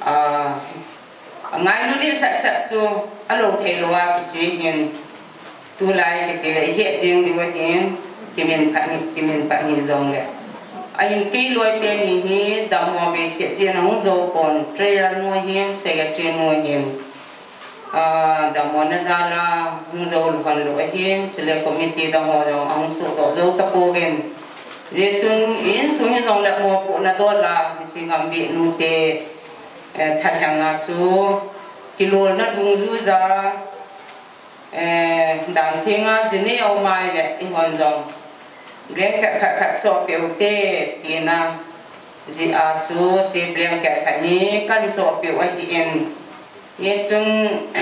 Speaker 15: à ngay lúc đi sạch sạch cho alo thầy lo cái gì tu la cái cái lại hiện riêng đi với hiện cái mình phải cái mình phải nhìn anh kỹ lối tên này hi đào be về sẽ chỉ nó dâu còn tre nuôi hiên sẽ cái tre nuôi hiên à đào mò nó ra là dâu phần lối hiên chỉ là committee đào mò dâu ông số đó dâu ta cô hiên để xuống in xuống như dòng lại mò phụ đó là chỉ ngắm bị nu tê à, thật hàng ngã chú. Kilo nó đúng rú ra đàn thiên á chỉ này ông mai lệ in hoàn dòng. Bleng ka kha kha so pe te tina zi a chu chi bleng ka kha ni kan so pe wa ti em. Ye chung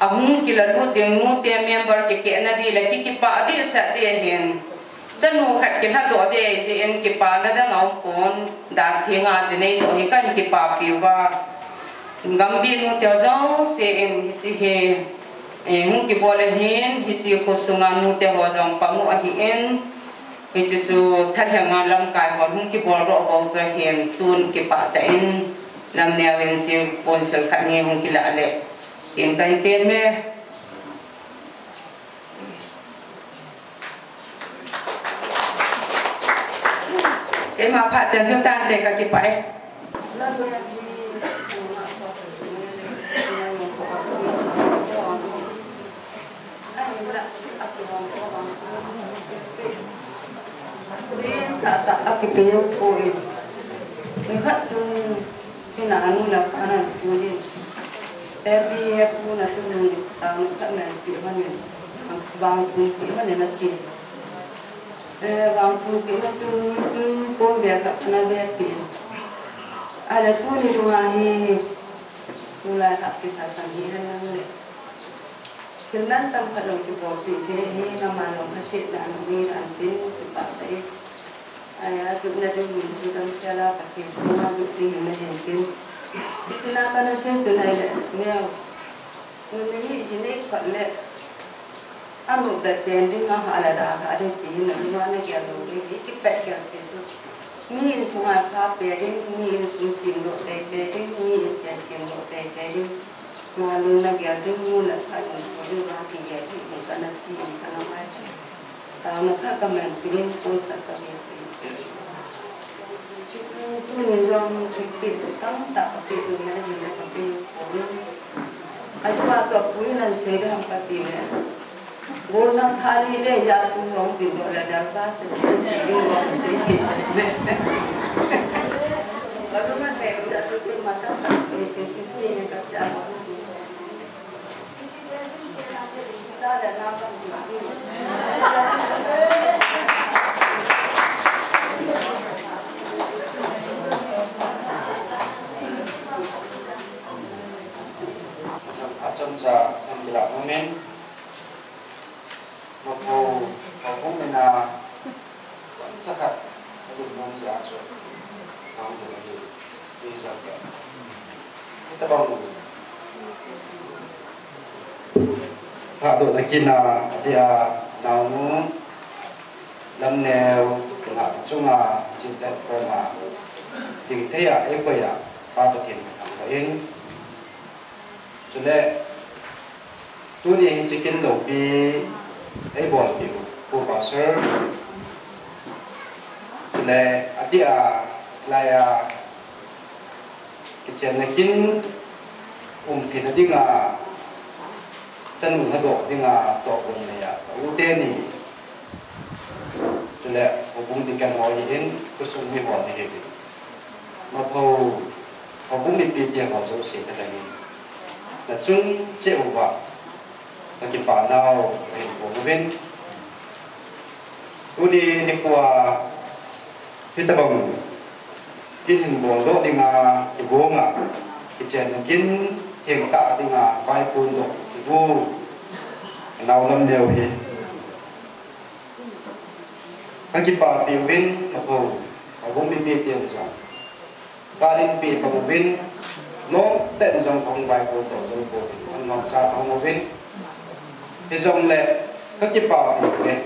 Speaker 15: ahung kila lu te mu te member ke ke na di la ki ki pa di sa de hen. Chanu khat ke na do de zi em ki pa na da ngau pon da thinga zi nei do hi kan ki pa pi wa. Ngam bi nu te zo se em chi he em ki bole hen hi chi ko sunga nu te ho jong pa mu en vì chu chú thật hàng ngàn lâm cài ho hung kì bol ro bầu cho hiền, tuôn kì pa chạy in lam ne wen chi pon sel khat ni hung kì lạ lệ. Tiền kai tiền mê. Thế mà phát triển chúng ta để cả cái phải
Speaker 10: tak tak tapi kaya ko eh. Lihat tu kena anu lah kanan kemudian. Tapi aku nak tu nung tahu tak nak pergi mana. Bang pun pergi mana nak cik. Eh bang pun pergi mana tu tu pun biar tak kena biar pergi. Ada tu ni rumah ni. Mulai tak kita sendiri ni. Kelas tam kalau si bosi ni nama nama si dan ni nanti kita saya ayah tu nak tu tu dalam siapa pakai semua bukti yang menjadi itu nak kan saya sudah ada ni ini jenis kat le anu belajar di ngah ala dah ada di mana dia tu ini kita kerja situ ni semua apa jadi ni musim dok deh deh ni yang musim dok deh deh Malu nak ya tu mula sahaja kalau bahasa ya tu bukan nanti bukan apa. Kalau nak kamen film pun tak kami. Itu ni orang fikir tentang tak apa itu mana dia tapi pun. Aja baca pun nanti saya hampa tiada. Bolang kali ni ya tu orang pindah ada dapat sesuatu orang sedikit. Lalu mana saya sudah tutup mata, saya sedikit yang kata apa. Acam sa
Speaker 6: ambil momen Mako Aku mena Cakat Aku belum si aso Kamu tu lagi Ini jaga Kita bangun Pak Duk Nakin na dia naunu lam neo la chunga chin ta ko ma ting te ya e ko ya pa to tin thang ta in chule tu ni hin chicken lo bi ấy bọn tiểu e bon bi ko pa sir chule à cái chân này nakin um thì nó đi ngà chân mình nó đổ đi ngà đổ quân này à ưu tiên này cho nên họ cũng tình cảm hỏi đến cái số mi bọn này đi mà họ họ cũng bị bị tiền họ số xỉ cái này là chung, chịu vào là cái bản nào, thì của bên u đi đi qua phía tây bằng cái hình buồn đó thì ngà cái vô ngà cái chèn kiến hiện tại thì ngà vai phun đó vô nào lâm đều thì các cái bảo phiêu bên mà hồ họ cũng bị bị tiền rồi. Ta đến bị bà bên nó tận dòng phòng vai của tổ dòng của anh ngọc sa phong một bên thì dòng lệ, các chế bảo thì này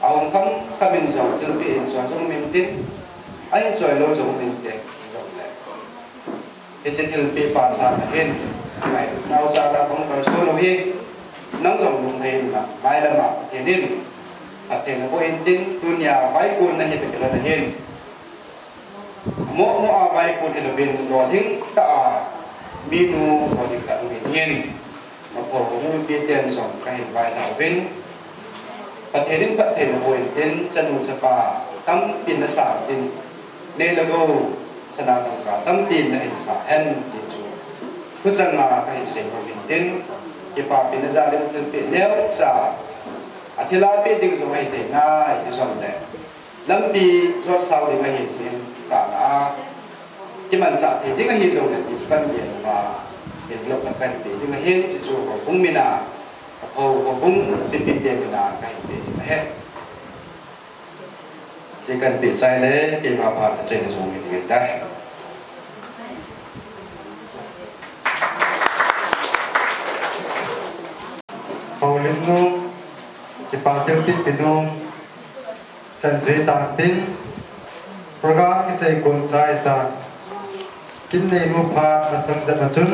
Speaker 6: ông không ta mình dòng từ bị dòng dòng mình tin anh rồi lâu dòng mình tiền dòng lệ. Thì trên thiên bị bà phá là hiện này nào ra là không phải số lâu hi nóng dòng lùng hình là mai là mập thì nên là tiền là vô in tin dunia quân là hiện tại là hin mỗi mỗi a quân thì là bên đó những ta minu ko di ka min hin ma po mo bi ten som ka hin vay na bin pa therin pa then mo in tin chanu chapa tam pin na sa tin ne la go sana cả tâm tin là hình xả hen tin chu ku chan ma ka hin sinh ko bin tin ki pa ra đến za le nếu xả. À sa athila biết được zo hai te na, ai dòng ne lâm pi do sau ding sinh sin ta na ki man cha te cái hình dòng này thì kan bien ma hiện lập là cái gì nhưng mà hiện thì chủ của cũng mình à hầu của cũng xin bị tiền là cái gì mà hết chỉ cần bị trái lẽ khi mà phạt trên là dùng mình hiện đây
Speaker 1: hầu linh nung thì bao tiêu tích tình nung chân trí tăng tin program cái gì cũng trái ta kinh này mua phá là sân dân là chun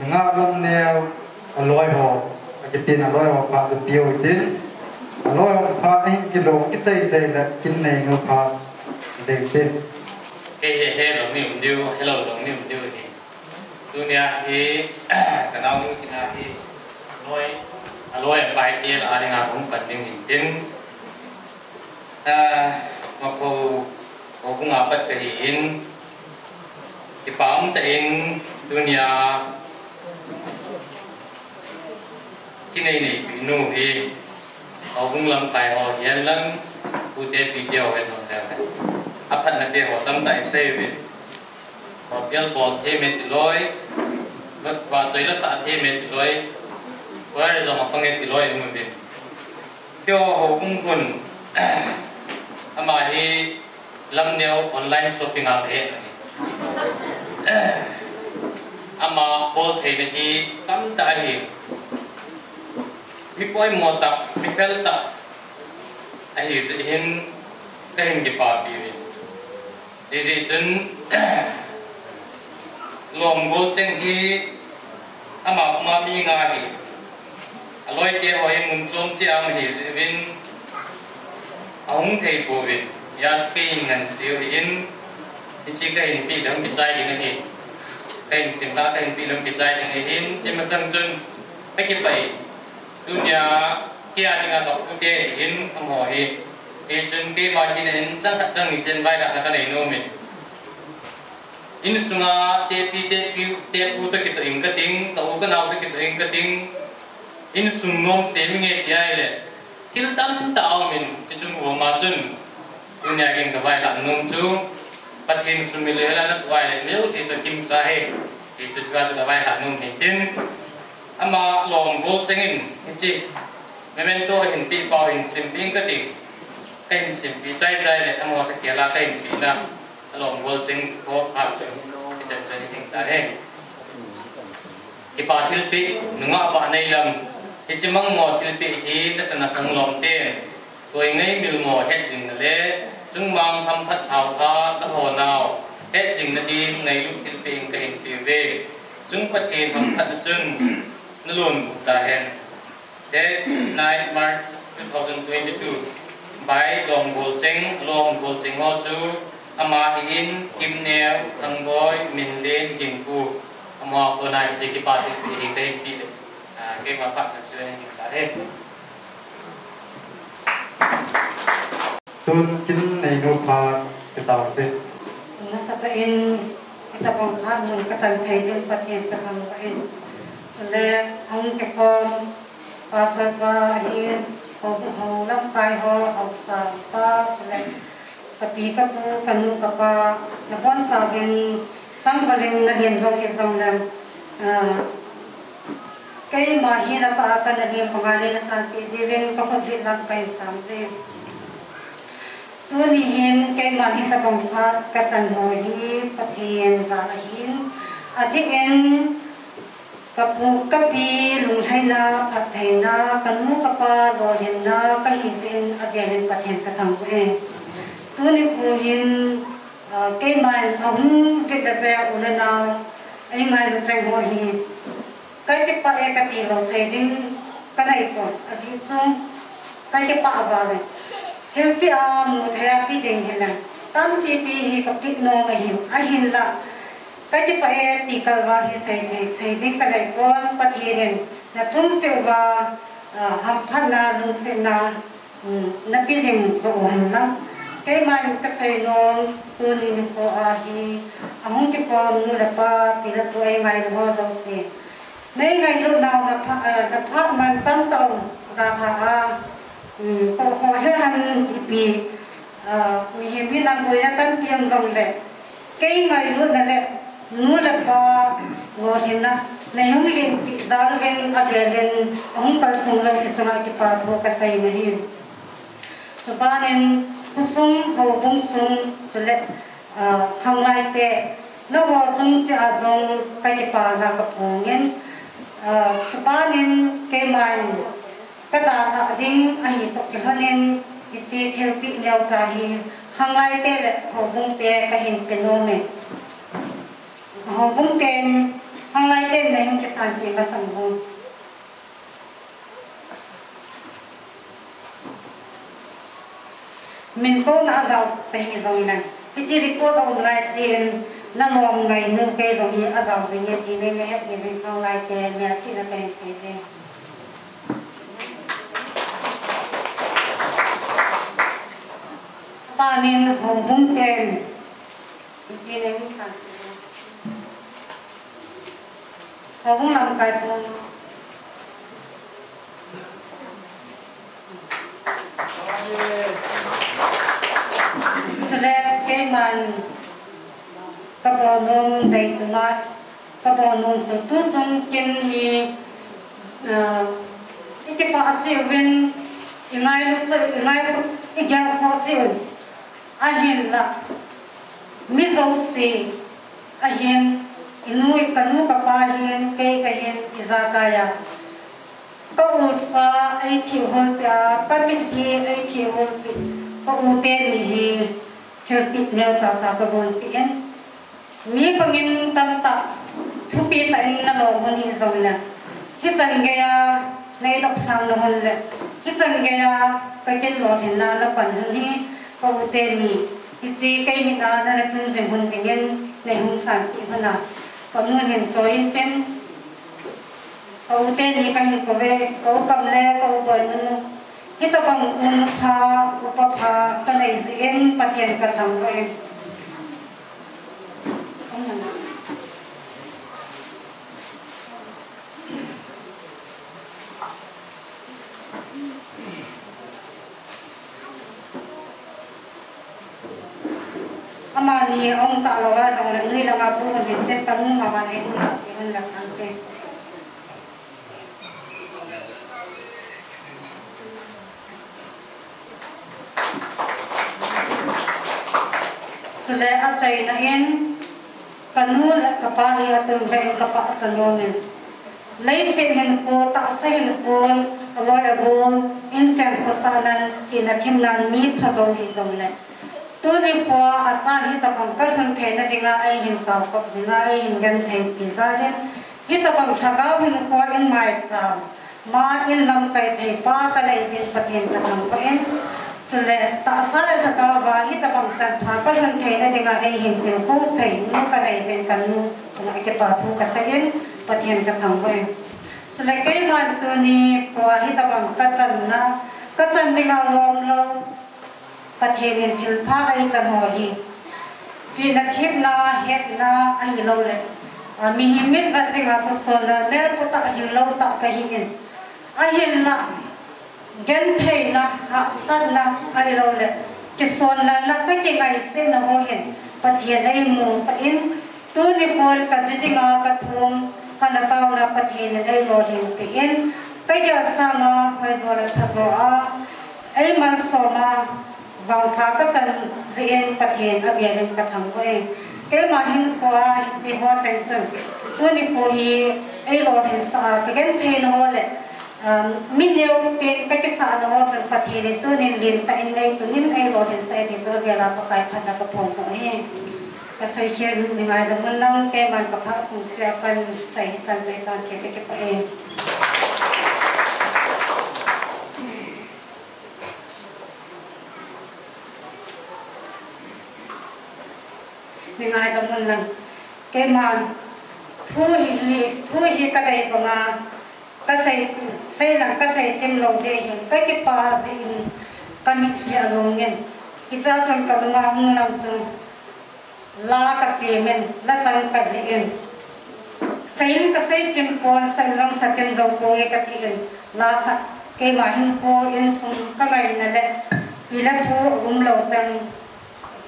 Speaker 1: nga lam neo aloi ho cái tin aloi ho phá được biểu tin. Aloi ho phá ni cái lô cái gì gì là kinh này mua phá để tin.
Speaker 16: He he he long niệm điêu hello long niệm điêu thì dunia hi cái nào cũng cái nào hi loi loi bài thì là anh ngài cũng cần những hình tin. À mà cô cô cũng ngáp bất cái hình cái ta tên dunia cái này này bị nô hi họ cũng làm tài họ hiện lắm. Cụ thể video hay không đấy áp thân là tiền họ tâm tài xây về. Họ tiêu bỏ thêm mấy lối và chơi là xã thêm mấy lối và rồi mà không nghe lối mình đi tiêu họ cũng còn mà thì làm nhiều online shopping à thế. Ama bol thei na thì tam tài hi mi poi mo ta mi fel ta a hi se hin ka hin ki pa bi ri di ri chun lom go chen hi, ama ma mi nga hi. Aloi ke hi mun chom chi am hi se vin. Aung thei bo vin. Ya ke ngan siu hin. Chi ka hin pi dang pi chai ni hi. Kênh chim ta kênh pi lâm pi chai thì hin. Trên mặt sân chun mấy dunia kia thì ngà pun dia thế hin không hỏi hi thì chân cái mà hi đến chắc chắc chân trên vai đã là cái này nô mình. In sunga te pi te pi te pu te kito ing ka ting ta ka naw te kito ing ka ting in sung nom se mi nge ti ai kil tam ta aw min ti chung wo ma chun dunia geng ka vai la nom chu pathin sumile la na wai le meu si ta kim sa he ti chu cha cha wai ha nun hin tin อามาลงรู้จังอินจิเมเมตัวเห็นปีเปาเห็นสิมปิงก็ติเต็มสิมปีใจใจเลยอามาตะเกียลาเต็มปีนะลงรู้จังพโบขาดจังจังจังจัตาเองอีปาทิลปีหนุ่งอะปาในลำอีจิมังมอทิลปีฮีนั่นสนักขังลอมเต้ตัวเองไม่มีหมอเฮ็ดจริงนั่ละจึงบางทำพัดเอาคาตะโหนเอาเฮ็ดจริงนาดีในลูกทิลปีก็เห็นตีเวจึงประเทศทำพัดจึง ta hẹn. Thế night March 2022 bài lòng bồ chính lòng bồ chính họ chú ama hin kim neo thằng boy min lên kim phu ama cô này chỉ cái ba thì hình cái hình tiền cái mà phát chân hình ta hết
Speaker 1: tun kin nei no pa ke taw te
Speaker 17: nasa kain kita pong lamun kasan kaizin patien takang kain le hong ke kom pasal pa hin hong hong lam kai ho hong sa pa le tapi ka pu kanu ka pa na bon sa bin sang baling na hin hong ke song lam kay mahina pa ka na hin pangalan na sa pi divin kapag silang kain samde tu ni hin ke man hi ta bang pha ka chan ho hi pathian za hin ati en ka pu ka pi lung thai na phat thai na kan mu ka pa ro hin na ka hi sin again pathian ka thang e tu ni pu hin ke mai ahum se da pe ulana ai ngai lu chang ho hi kai ke pa e ka ti lo se ding ka nai ko asi tu kai ke pa ba le healthy a mu thea pi ding hilan tam pi pi, hi cái pi no ma hin a thì xây ka xây đi cái này con wa hi là chúng sai ni ham phan na lu se na na pi jing ko han na ke man ka sai no tu ni ni ko a hi a hong ki ko mu la ai mai ho zo si nei ngai nào na pha na pha man ra ha ko ko he han ipi mi hi mi nam boy na tan นูละพาโวชินนะนายงลินติดาลเวนอะเจเวนองค์ปัสสุละสิตมาติปาทโวกะไซนะฮีตปาเนนคุสุงโกบุงสุงจะเลอ่าทางไลเตนวอจุงจะอซงไปติปานะกะพงเงินอ่าตปาเนนเกมายกะตาทะดิงอะฮีตกะฮะเนนอิจีเทลปิแนวจาฮีทางไลเตละโกบุงเตะกะเห็นเป็นโนเน Ờ, hồ bung tê hàng lai tê này không cái sản kỳ mà sản bung mình có nã giàu về hình dòng này. Cái chi đi có đâu lại xin nó mong ngày nương kê dòng như ở à, dòng gì như thì nên hết thì mình không lại tê nhà chị là cái cái panin hong hong ten ji ne mi san hong lam kai pon Sele ke man ka bo nong dai tu ma ka bo nong tu tu chung kin hi ike pa chi win ingai lu chu ingai pu igya ko chi ahin la mi zo si ahin inui kanu ka pa hin ke ka hin iza kaya ko usa ai thi hol pya pa mi hi ai thi hol pi ko u te ni hi thir pi ne sa sa ka bon pi en mi pangin tam ta thu pi ta in na lo mon hi zo la hi san ge ya nei dok sang no hol le hi san ge ya ka ken lo hin na la pan hi ko u te ni hi chi kai mi na na chung jing hun ke ngen nei hung san ki hana còn người hin so in tên ko tên te cái ka về ko cầm ko kam le hết bo nu ta un pha upa pha cái này gì em pathian ka cả thằng en ama ni ông ta lo ra xong lại nuôi là ngọc luôn thì tên tâm mà bạn ấy cũng là cái hơn là thằng kia kanul kapahi atau bayi kapak calonin. Lai sin ko tak sin ko aloy abol inchen ko sanan cina kimlan mi phazong hizong le. Tu ni ko acha hi ta bang kal han the na dinga ai hin ka ko jinga ai hin gan the pi za den hi ta bang thagau hin ko in mai cha ma in lam kai cái pa ka lai sin pathen ka thang ko en sule ta sare ta ka ba hi ta bang chan pha kal han the na dinga ai hin pin ko thai nu ka lai sin kan nu. Na ke pa thu ka sa yen pathen ka thang ko en sule kai man tu ni ko hi tập bang ka chan na. Ka chan dinga lom lo. ประเทศเรียนทิลพาไอจันหอยีจีนักทิพนาเฮ็ดนาไอเราเลยมีหิมิตบัดงาสสละเล่ปุตตะหิเราตะกะหินไอเห็นละเกนเทนะหักสันนะไอเราเลยกิสนละละก็เก่งไอเส้นนะโมเห็นประเทศไอมูสอินตัวนี้พอลกสิติงากระทุงกันตาวนะประเทศไอโลเห็นเปลี่ยนไปยาสามาไปโซละ วังพาก็จันจีเอ็นปะเทนอเบียนกรทำก็เองเอลมาหินขวาจีหัวจังจังตัวนี้กูฮีเอโลเห็นสาแก่เพนหัวเลยมิเดียวเป็นตะกิสานหัวจังปะเทนตัวนี้เรียนแต่เองไงตัวนี้เอโลเห็นใส่ตัวเวลาประกายพันกระพงตัวเองก็ใส่เขียนหนึ่งไงแต่มันเล่าแกมันประพักสูเสียกันใส่จันใจกานเขียนไเก็บเอง ni ngai da mun lang ke man thu hi li thu hi ka dai pa nga ka sai sai lang ka sai chim lo de hi ka ke pa zi ka mi ki a lo ngen i cha chon ka nga hung nam chu la ka si men, la chang ka zi en sai ka sai chim ko sai lang sa chim do ko nge ka ti en la kha ke ma hin ko in sum ka ngai na le pi la pu um lo chang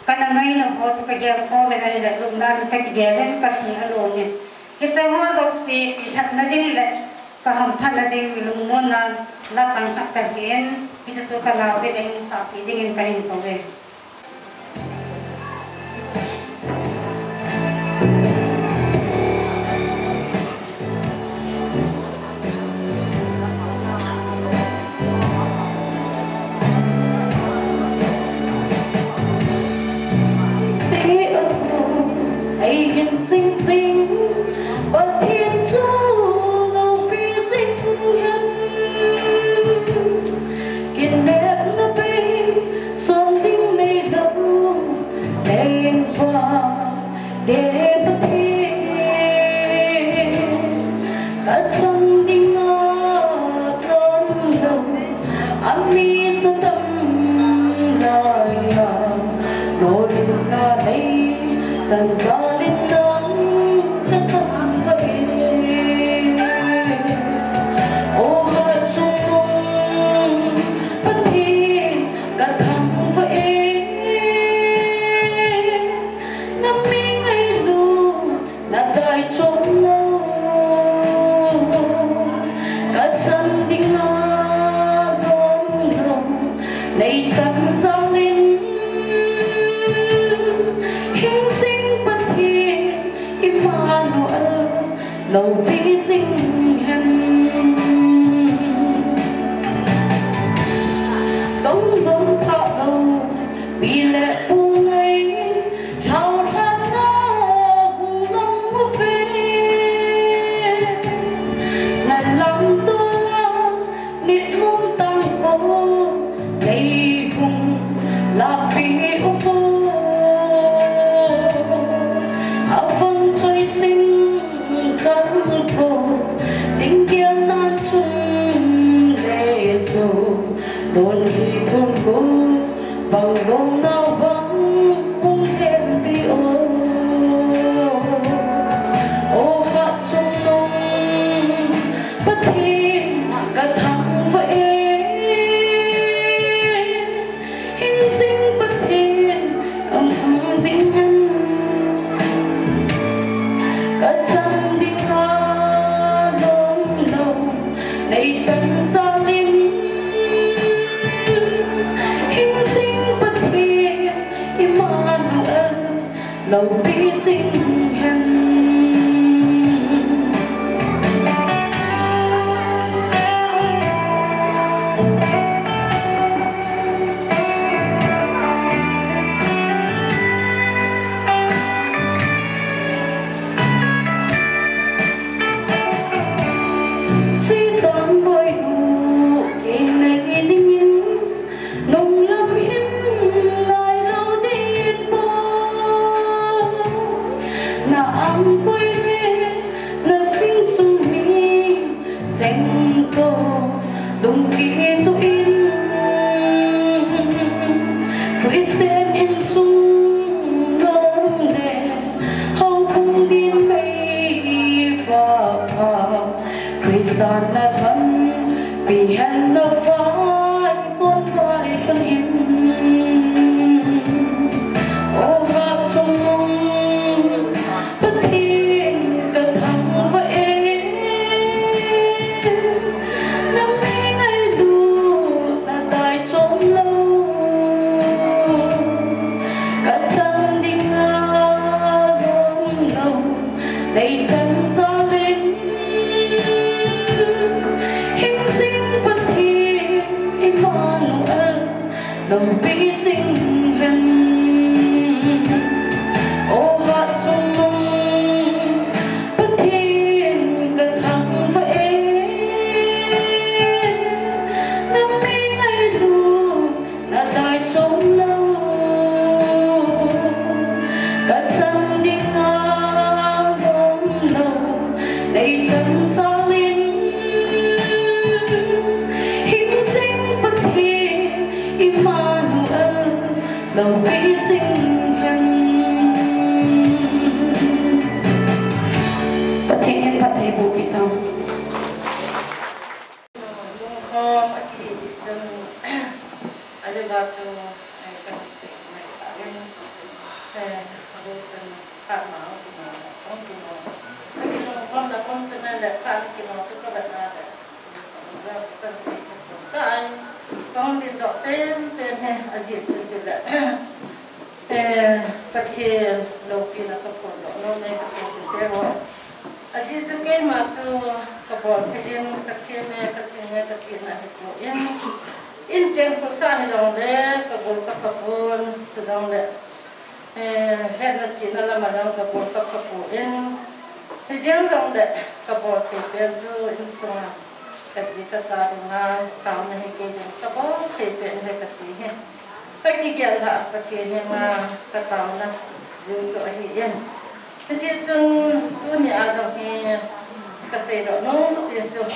Speaker 17: kana ngai na ho to ka ge ko me nai le lum nan ka ge len ka hi a lo nge ke chang ho zo si pi that na ding le ka ham pha na ding mi lum mon na la chang ta ka jen pi tu ka la be ding sa pi ding in ka in ko ve
Speaker 2: hiện sinh sinh và thiên chúa lòng bi sinh nhân kiên đẹp nó bay xuân tinh mây đâu đêm qua, để bất thiên cả chân đi ngõ con đầu anh mi sẽ tâm lời nỗi na đây dần dần lên nắng
Speaker 5: eh sakhe lo pi na ko ko no ne ka so te ho aji tu ke ma tu ka bol ke din ka che me ka che me ka ti na he ko in in chen ko sa ni dong le ka bol ka ka bol su dong le eh he na chi na la ma dong ka bol ka ka ko in he jen dong le ka bol ke pe zu in so ka ji ka ta na ka na he ke ka bol ke pe he ka ti he ka ki ge la ka ti ne ma ka ta na ju zo hi cái gì chung tôi nhà trong khi cái xe đó, nó tiền chung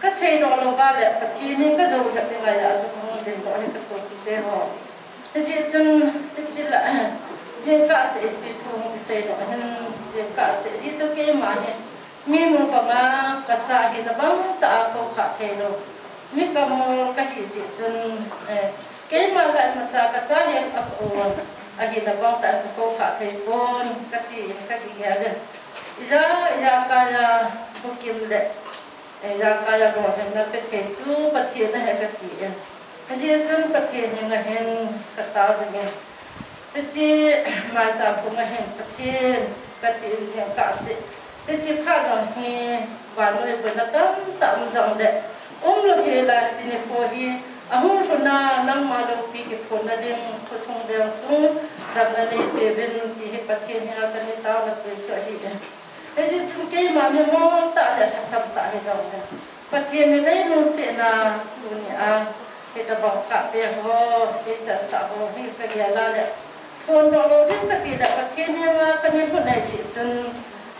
Speaker 5: cái xe đó nó vào lại cái chi nên cái dầu đặt cái này là chung không đến đó cái số cái xe họ. Cái gì chung cái gì là gì cả sẽ chỉ thùng xe đó hen gì cả sẽ gì tôi cái mà hen mi muốn vào cái xa thì nó bấm ta có khác thế đâu mi cầm cái gì gì chung cái mà lại mà xa cái xa hiện ấp ổn agi da bang ta ko kha thei pon kati kati ya den ija ija kaya bukim de ija kaya ro hen na pe thei chu pa thi na he kati en kaji chun pa thi ni na hen ka ta de gen te chi ma cha pu ma hen pa thi như hen ka se te chi phát động thì và người e ba tâm tạm tam jong ôm om lo là chỉ chi ne ko hi ahun thuna nang ma lo pi ki phona ding ko chung de su dam na nei pe ben ki he pathe ni ta ni ta na pe cho hi de e ji thu ke ma me mo ta da sa sab ta he da ne pathe ni nei no se na lu ni a he ta ba ka te ho he cha sa ho hi ka ya la le phon do lo din sa ti da pathe ni ma ka ni phun nei chi chun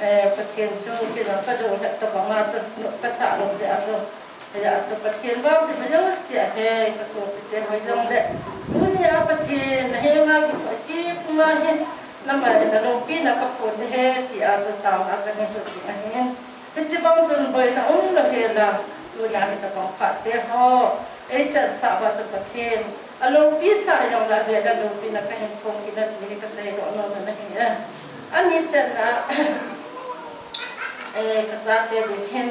Speaker 5: pathe chu là na ka do ta ba ma chu ka sa lo de a ya so patien ba ti ma jo sia he ka so te ho jong de ni a patien na he ma ki pa chi ma he na ma na lo pi na ka pho de he ti a so ta na ka ne so ti a he pe chi bang chun boi na um lo he la tu na ni ta fa te ho. E cha sa ba so patien a lo pi sa yong la be da lo pi na ka he ko ki da ni ka se ro no na he ani cha na e ka ta te de hen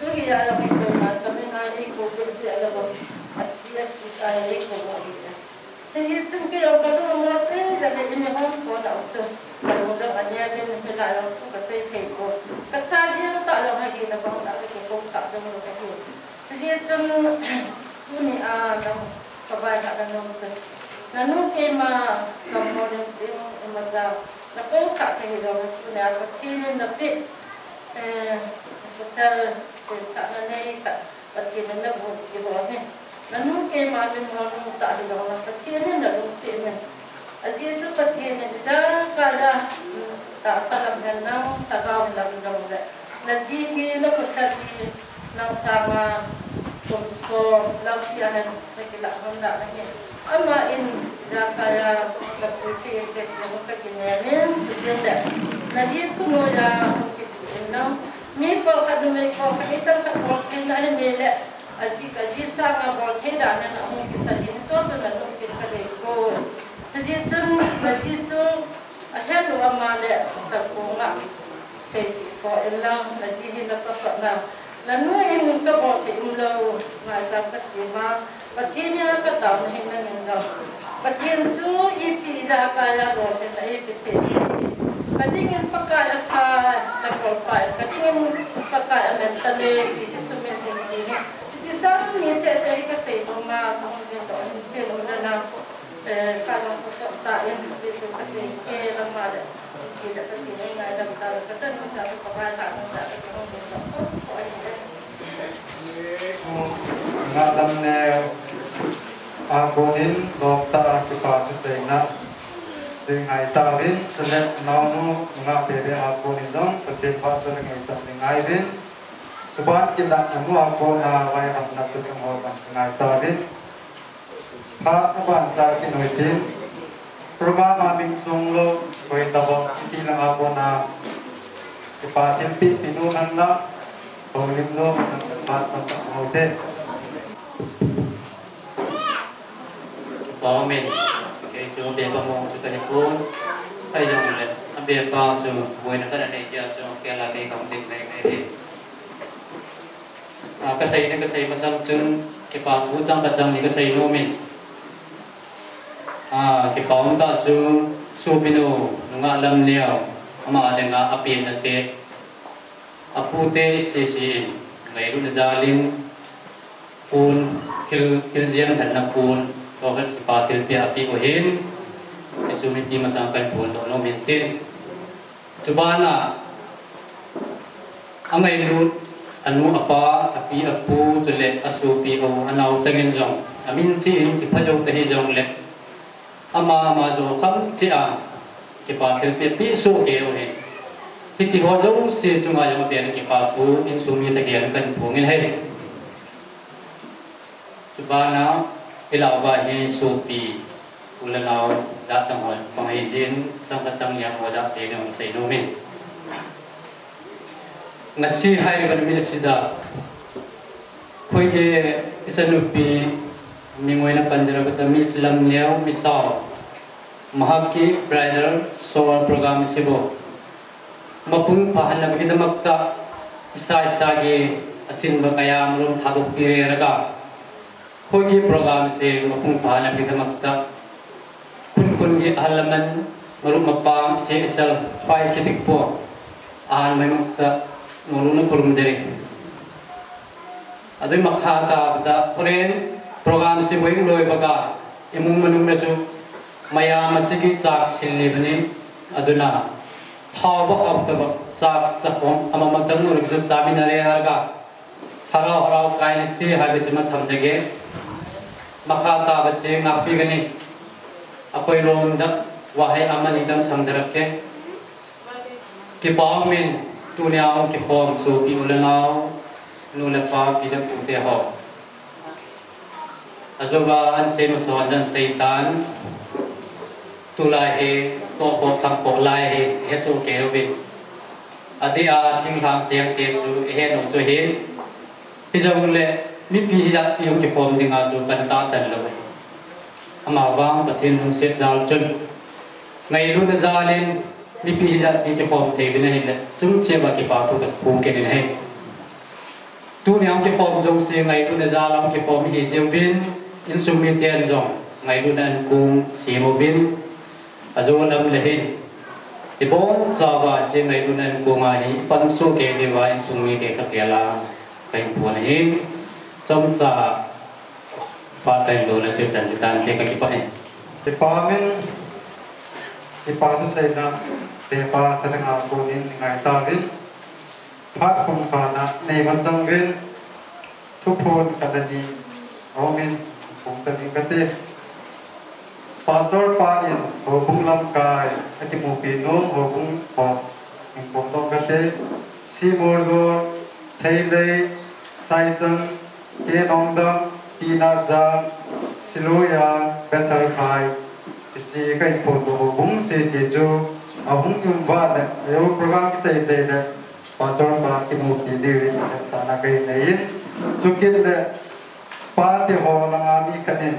Speaker 5: ba ba he a kam do la ya pin ta na ne ne sa ni ki pa ya ji ni zong ka ti ro ki na ka ko chi ne eh Thế tiêu lệ số cái tiêu hồ như là anh lâm cũng có xây nó muốn các bạn các bạn muốn chụp cái là muốn hiện cái gì. Nó thì riêng riêng riêng ở đây mình cần nào mình sẽ ta sang là là anh mình cần sang cần hiện gì chúng cần các là số mi ko ka du me ko ka ka na ni le aji ka ji sa nga bol ke da na mo ki sa ji to to na no ki ka de ko Saji chung, saji chung, a hen wa ma le ta ko nga. Se ko elang la ji sa na. La nu in ka bo ti um nga za ka si ma. Pa ti nya ka ta na hin na ngin ga. Pa ti chu i ti da ka la ro te na i ti ti. Ka ding in pa ka la ka ta ko pa. Ka ding in pa ka la ta le i ti su me se ni ni. Ti sa mi se se ka se to ma ko ni to ni ti lo na na. kalau sosok tak yang itu kasih ke lemah tidak penting ini nggak ada kalau kita minta kepada minta kepada
Speaker 1: ngalam ne agonin dokta kupatu sena ding ning aitari tenet nomu ngabere aku nindong sepi pasar ning aitari ning aitin sebab kita nemu aku ngalawai aku nasi semuatan ning aitari ha teban cari nuitin rumah mabing sunglo kue tabok kiki nang aku na kepatin pi pinu nanda Tolim lo, tempat tempat mau deh.
Speaker 16: Cái chỗ mong cho cái cuốn hay dùng là anh bề bao vui nó cái này cho cho cái là cái công tình này này đi à cái xây cái xây mà xong chân cái bao vũ trang cái trang này cái xây luôn mình. À cái bóng ta chú su pinu nó ngã lâm liều, mà để ngã áp yên là apute sisi ngairu na zalim pun kil kil dan na ko patil pia api ko isumit ni pi masangkan pun so no mintin cubana amai lut anu apa, api, apu, tule, asu, pi, o, anau changin jong. Amin, chi, in, ki phajo te, hi, jong le ama, ma, jo, kham, chi, a. Ki patil, pi pi so ke, o hin Hiti ho zo si chunga yang bian ki pa tu in sumi ta kian kan pungin he. Subana ila ba hi su pi ulanau za tang ho pang hi jin sang ka chang yang ho da te ngam sei no min. Ngasi hai ban mi sida. Khoi ke isanu pi mingoi na panjara ba mi islam leo misal mahaki, bridal solar program sibo mapun pahanabagidamagta isa-isagi achinba kaya mulum thaduk pireraga hogi program se mapun pahanabagidamagta kun kun gi halaman mulum mapam je isal pai kitik po an mai magta mulum kurum jeri adui makha ta da puren program se wing loi baga imung manung na su, maya masigi chak silli bani aduna hao ba hao ta ba sa sa hom ama ma tang ur su sa min are har ga harau harau kai ni si ha be chuma tham jage makha ta ba se nga pi gani akoi rom da wa hai ama ni dam sam darak ke ki pa min tu ne ao ki khom su pi ul nao nu le pa pi da pu te ho azoba an se ma so an seitan tu lai he to ko tham pi jong le mi pi ya pi ke pom ding a chu ta san lo. Ama wang pathin hum set jal chun. Ngai lu na zalin mi pi ya pi ke pom te bi thì he này, chung che ba ki pa tu ka pu ke ne he tu ni am ke pom jong se ngai lu na zalam ke pom hi jeng bin. In sum mi ten jong ngai lu nan kung si mo bin. Azo nam le hin ti bon zawa che ngai lu nan ko nga hi pan su ke de wa in sung mi te ka ke la kai pu na hin chom sa pa tai lo la che chan tan se ka ki pa hin
Speaker 1: Ti pa min ti pa tu sai na te pa ta nga ko nin ngai ta vin phat khum pa na nei ma sang vin thu phun ka da ni o min khum ta ni ka te pastor pa in ho bung lam kai ati mu pi nom ho bung ho in ko to ka te si mor zo thei le sai chang ke nong dam ti na ja silu ya better kai chi kai ko to ho bung se se jo a hung yum ba le yo program ki chai chai le pastor pa ki mu pi de sa na kai nei chu kin le pa te ho la nga mi ka ne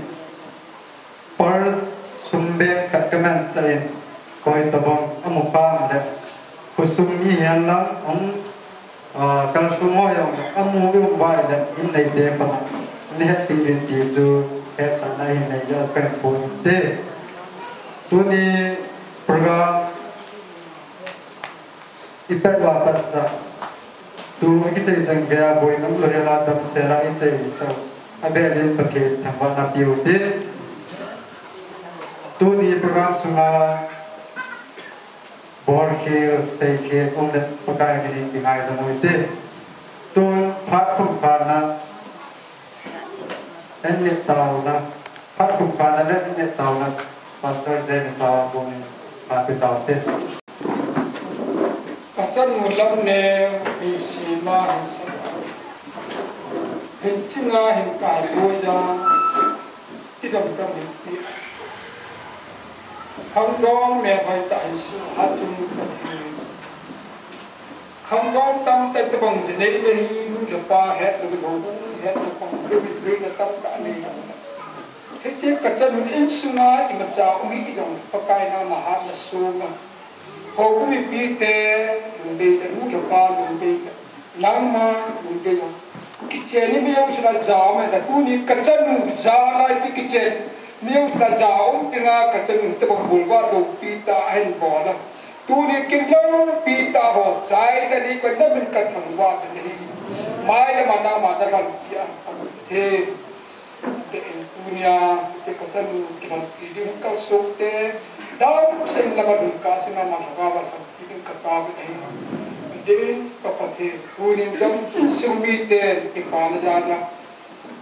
Speaker 1: pars, sumbe katkaman sain koi tabong amupa le kusum ni hian lang ong kal sumo yong amu yung bai le in nei de pa ne happy bin ti ju he sa na hin nei jo spend point te tu ni program ipat wapas sa tu ki sai jang ga boy nam lo ya dam se ra i sai sa abe le paket thamba na piu te tu ni program sunga bor ke sei ke om de pakai ke ni ti ngai da moi te tu phat khum pa na en ni tau na phat khum pa na le ni tau na pastor je ni sa ko ni pa pe tau te
Speaker 14: Kacan mulam ne isi ma hin hin chinga hin ka doja không kam mẹ phải tại dong me thật không có tâm tay tư bằng gì ta ta bang ji ba hết được nu le pa het le bo bu het le kong le bi tre le tam ka nei he che kacan mun in sunga i ma cha mi nào mà na ma ha la su ma ho bị mi pi te lu be te nu le pa lu ma lu be cái ki như bây giờ yo sila za ma ta như ni chân nu za lại ti cái che nếu ta giáo thì nga cả chân ta bằng bùn qua đầu pi ta hành bỏ là tu đi kinh lâu pi ta hồ trái ta đi quên nó mình cần thằng qua thì đi mai là mà na mà ta làm kia thế để tu nia thì cả chân cái bằng đi đi cao số thế đó sinh là mà đúng cả sinh là mà thằng qua thì đi cả ta với đấy để các bạn thì tu nia trong sumi thế thì phá nó ra là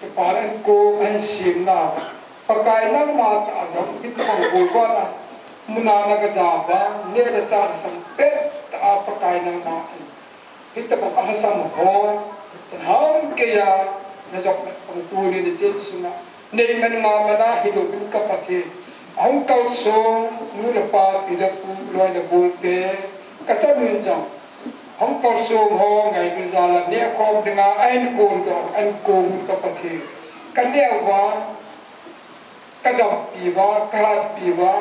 Speaker 14: thì phá anh cô anh xiêm nào pakai nang ma ta dong bit kong bul wa na muna na ga ja ba ne da cha sam pe ta pakai nang ma hit ta pa sam ho chan ham ke ya na jok na kong tu ni de chen suna nei man ma ma na hi do bin ka pa the ang kal so nu la pa pi da pu loi na bul te ka sa min jong ang kal so ho ngai bin da la ne khom dinga ain kon do an ko ka pa the kan ne wa kadam piwa kahat piwa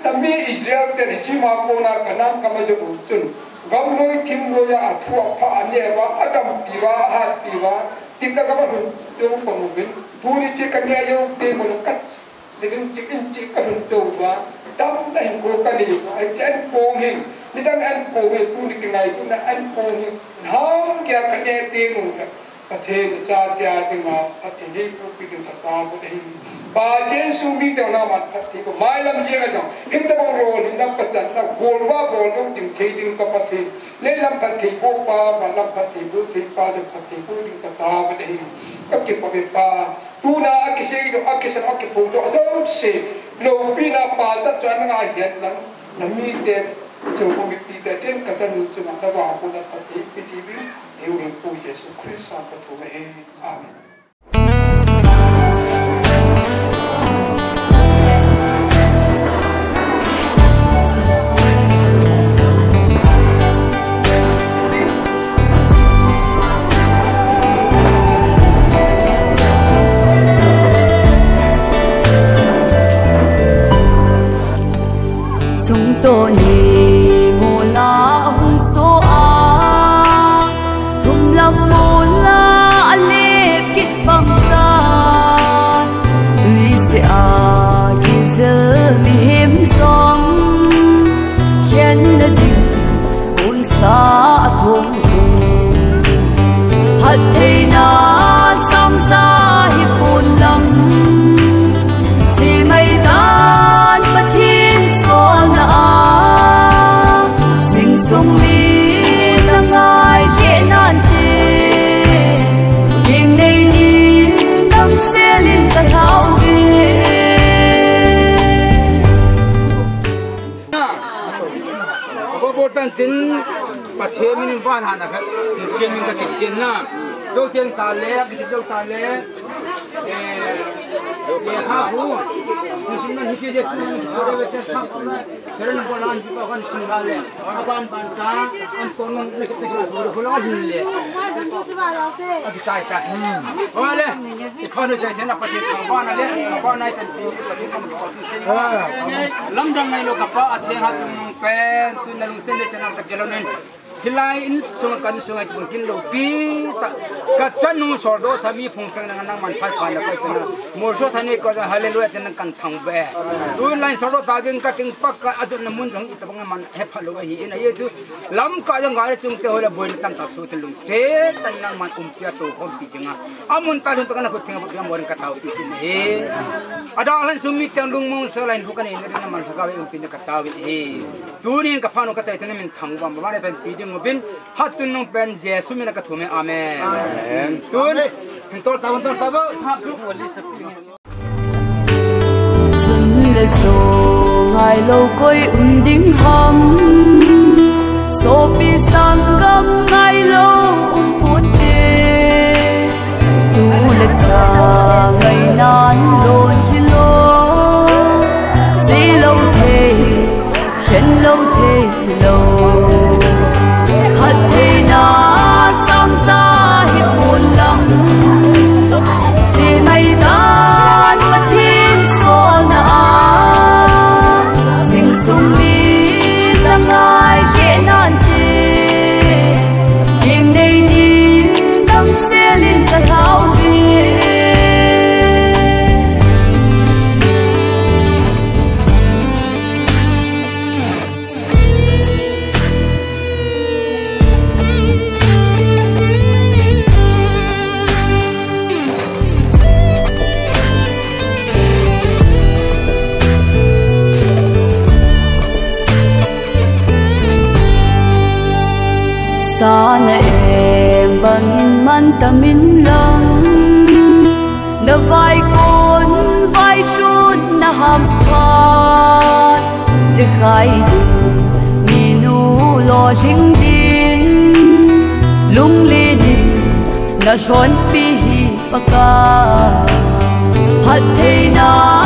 Speaker 14: nami Israel te ni chima kona kanam kama jo utun gam noi tim lo ya athua pha ane wa adam piwa hat piwa tim da kama hun jo pang bin puri che kanya yo te mo kat. Dengan chikin chi ka hun jo wa dam da hin ko ka ni ai chen ko hi ni dam an ko hi tu ni kinai tu na an ko hi ham kya kanya te mo pathe cha kya ti ma pathe ni ko pi ta ta bo dei ba chen su mi te na ma ko mai lam je ga hin ta bong ro ni na pa chan na gol wa gol lo jing the ding ka pathe le lam pathe ko pa ma lam pathe bu the pa de pathe ko ding ta ta dei ka ki pa be pa tu na ki se do a ki sa a ki pu se lo pi na pa cha chan nga hian lang na mi te cho ko mi ti te ten ka ta nu na ta ko na pi ti bi a tua Amém.
Speaker 18: Sai sai ôi lẽ cái con nó chạy thế nào? Phải thằng bạn lẽ bạn này cần tiền cái cái không? Có sinh lâm đằng này lo capa à thế ha chung pen tu na lung sen để chân ta cái lo nên hilai in sung kan sung ai pun kin lo pi ta ka chanu sor do tha mi phung chang nang nang man phai phan ko tana mor so thani ko ja hallelujah ten kan thang be tu lai sor do ta gen ka ting pak ka ajun na mun jong it bang man he phalo hi. Ina yesu, lam ka jang ga chung te hola boin tam ta su telung se tan nang man um pya to hom pi jinga. Amun ta dun ta kana ko tinga pia mor ka ta pi kin he ada lan sumi tang lung mong so lain bukan ni na man ka ba um pi pin ka ta wi he tu ni ka phano ka sai tan min thang ba. Ma ne pen pi ding ngobin hat chun nong pen jesu mina ka thume amen amen tun hin tor tawon tor tawo sap su wali sa pi
Speaker 19: chun le so ngai lo koi um ding ham so pi sang gam ngai lo um put te tu le cha ngai nan lon hi lo chi lo the khen lo the lo lo ring din lung li din na ron pi hi paka hat thei na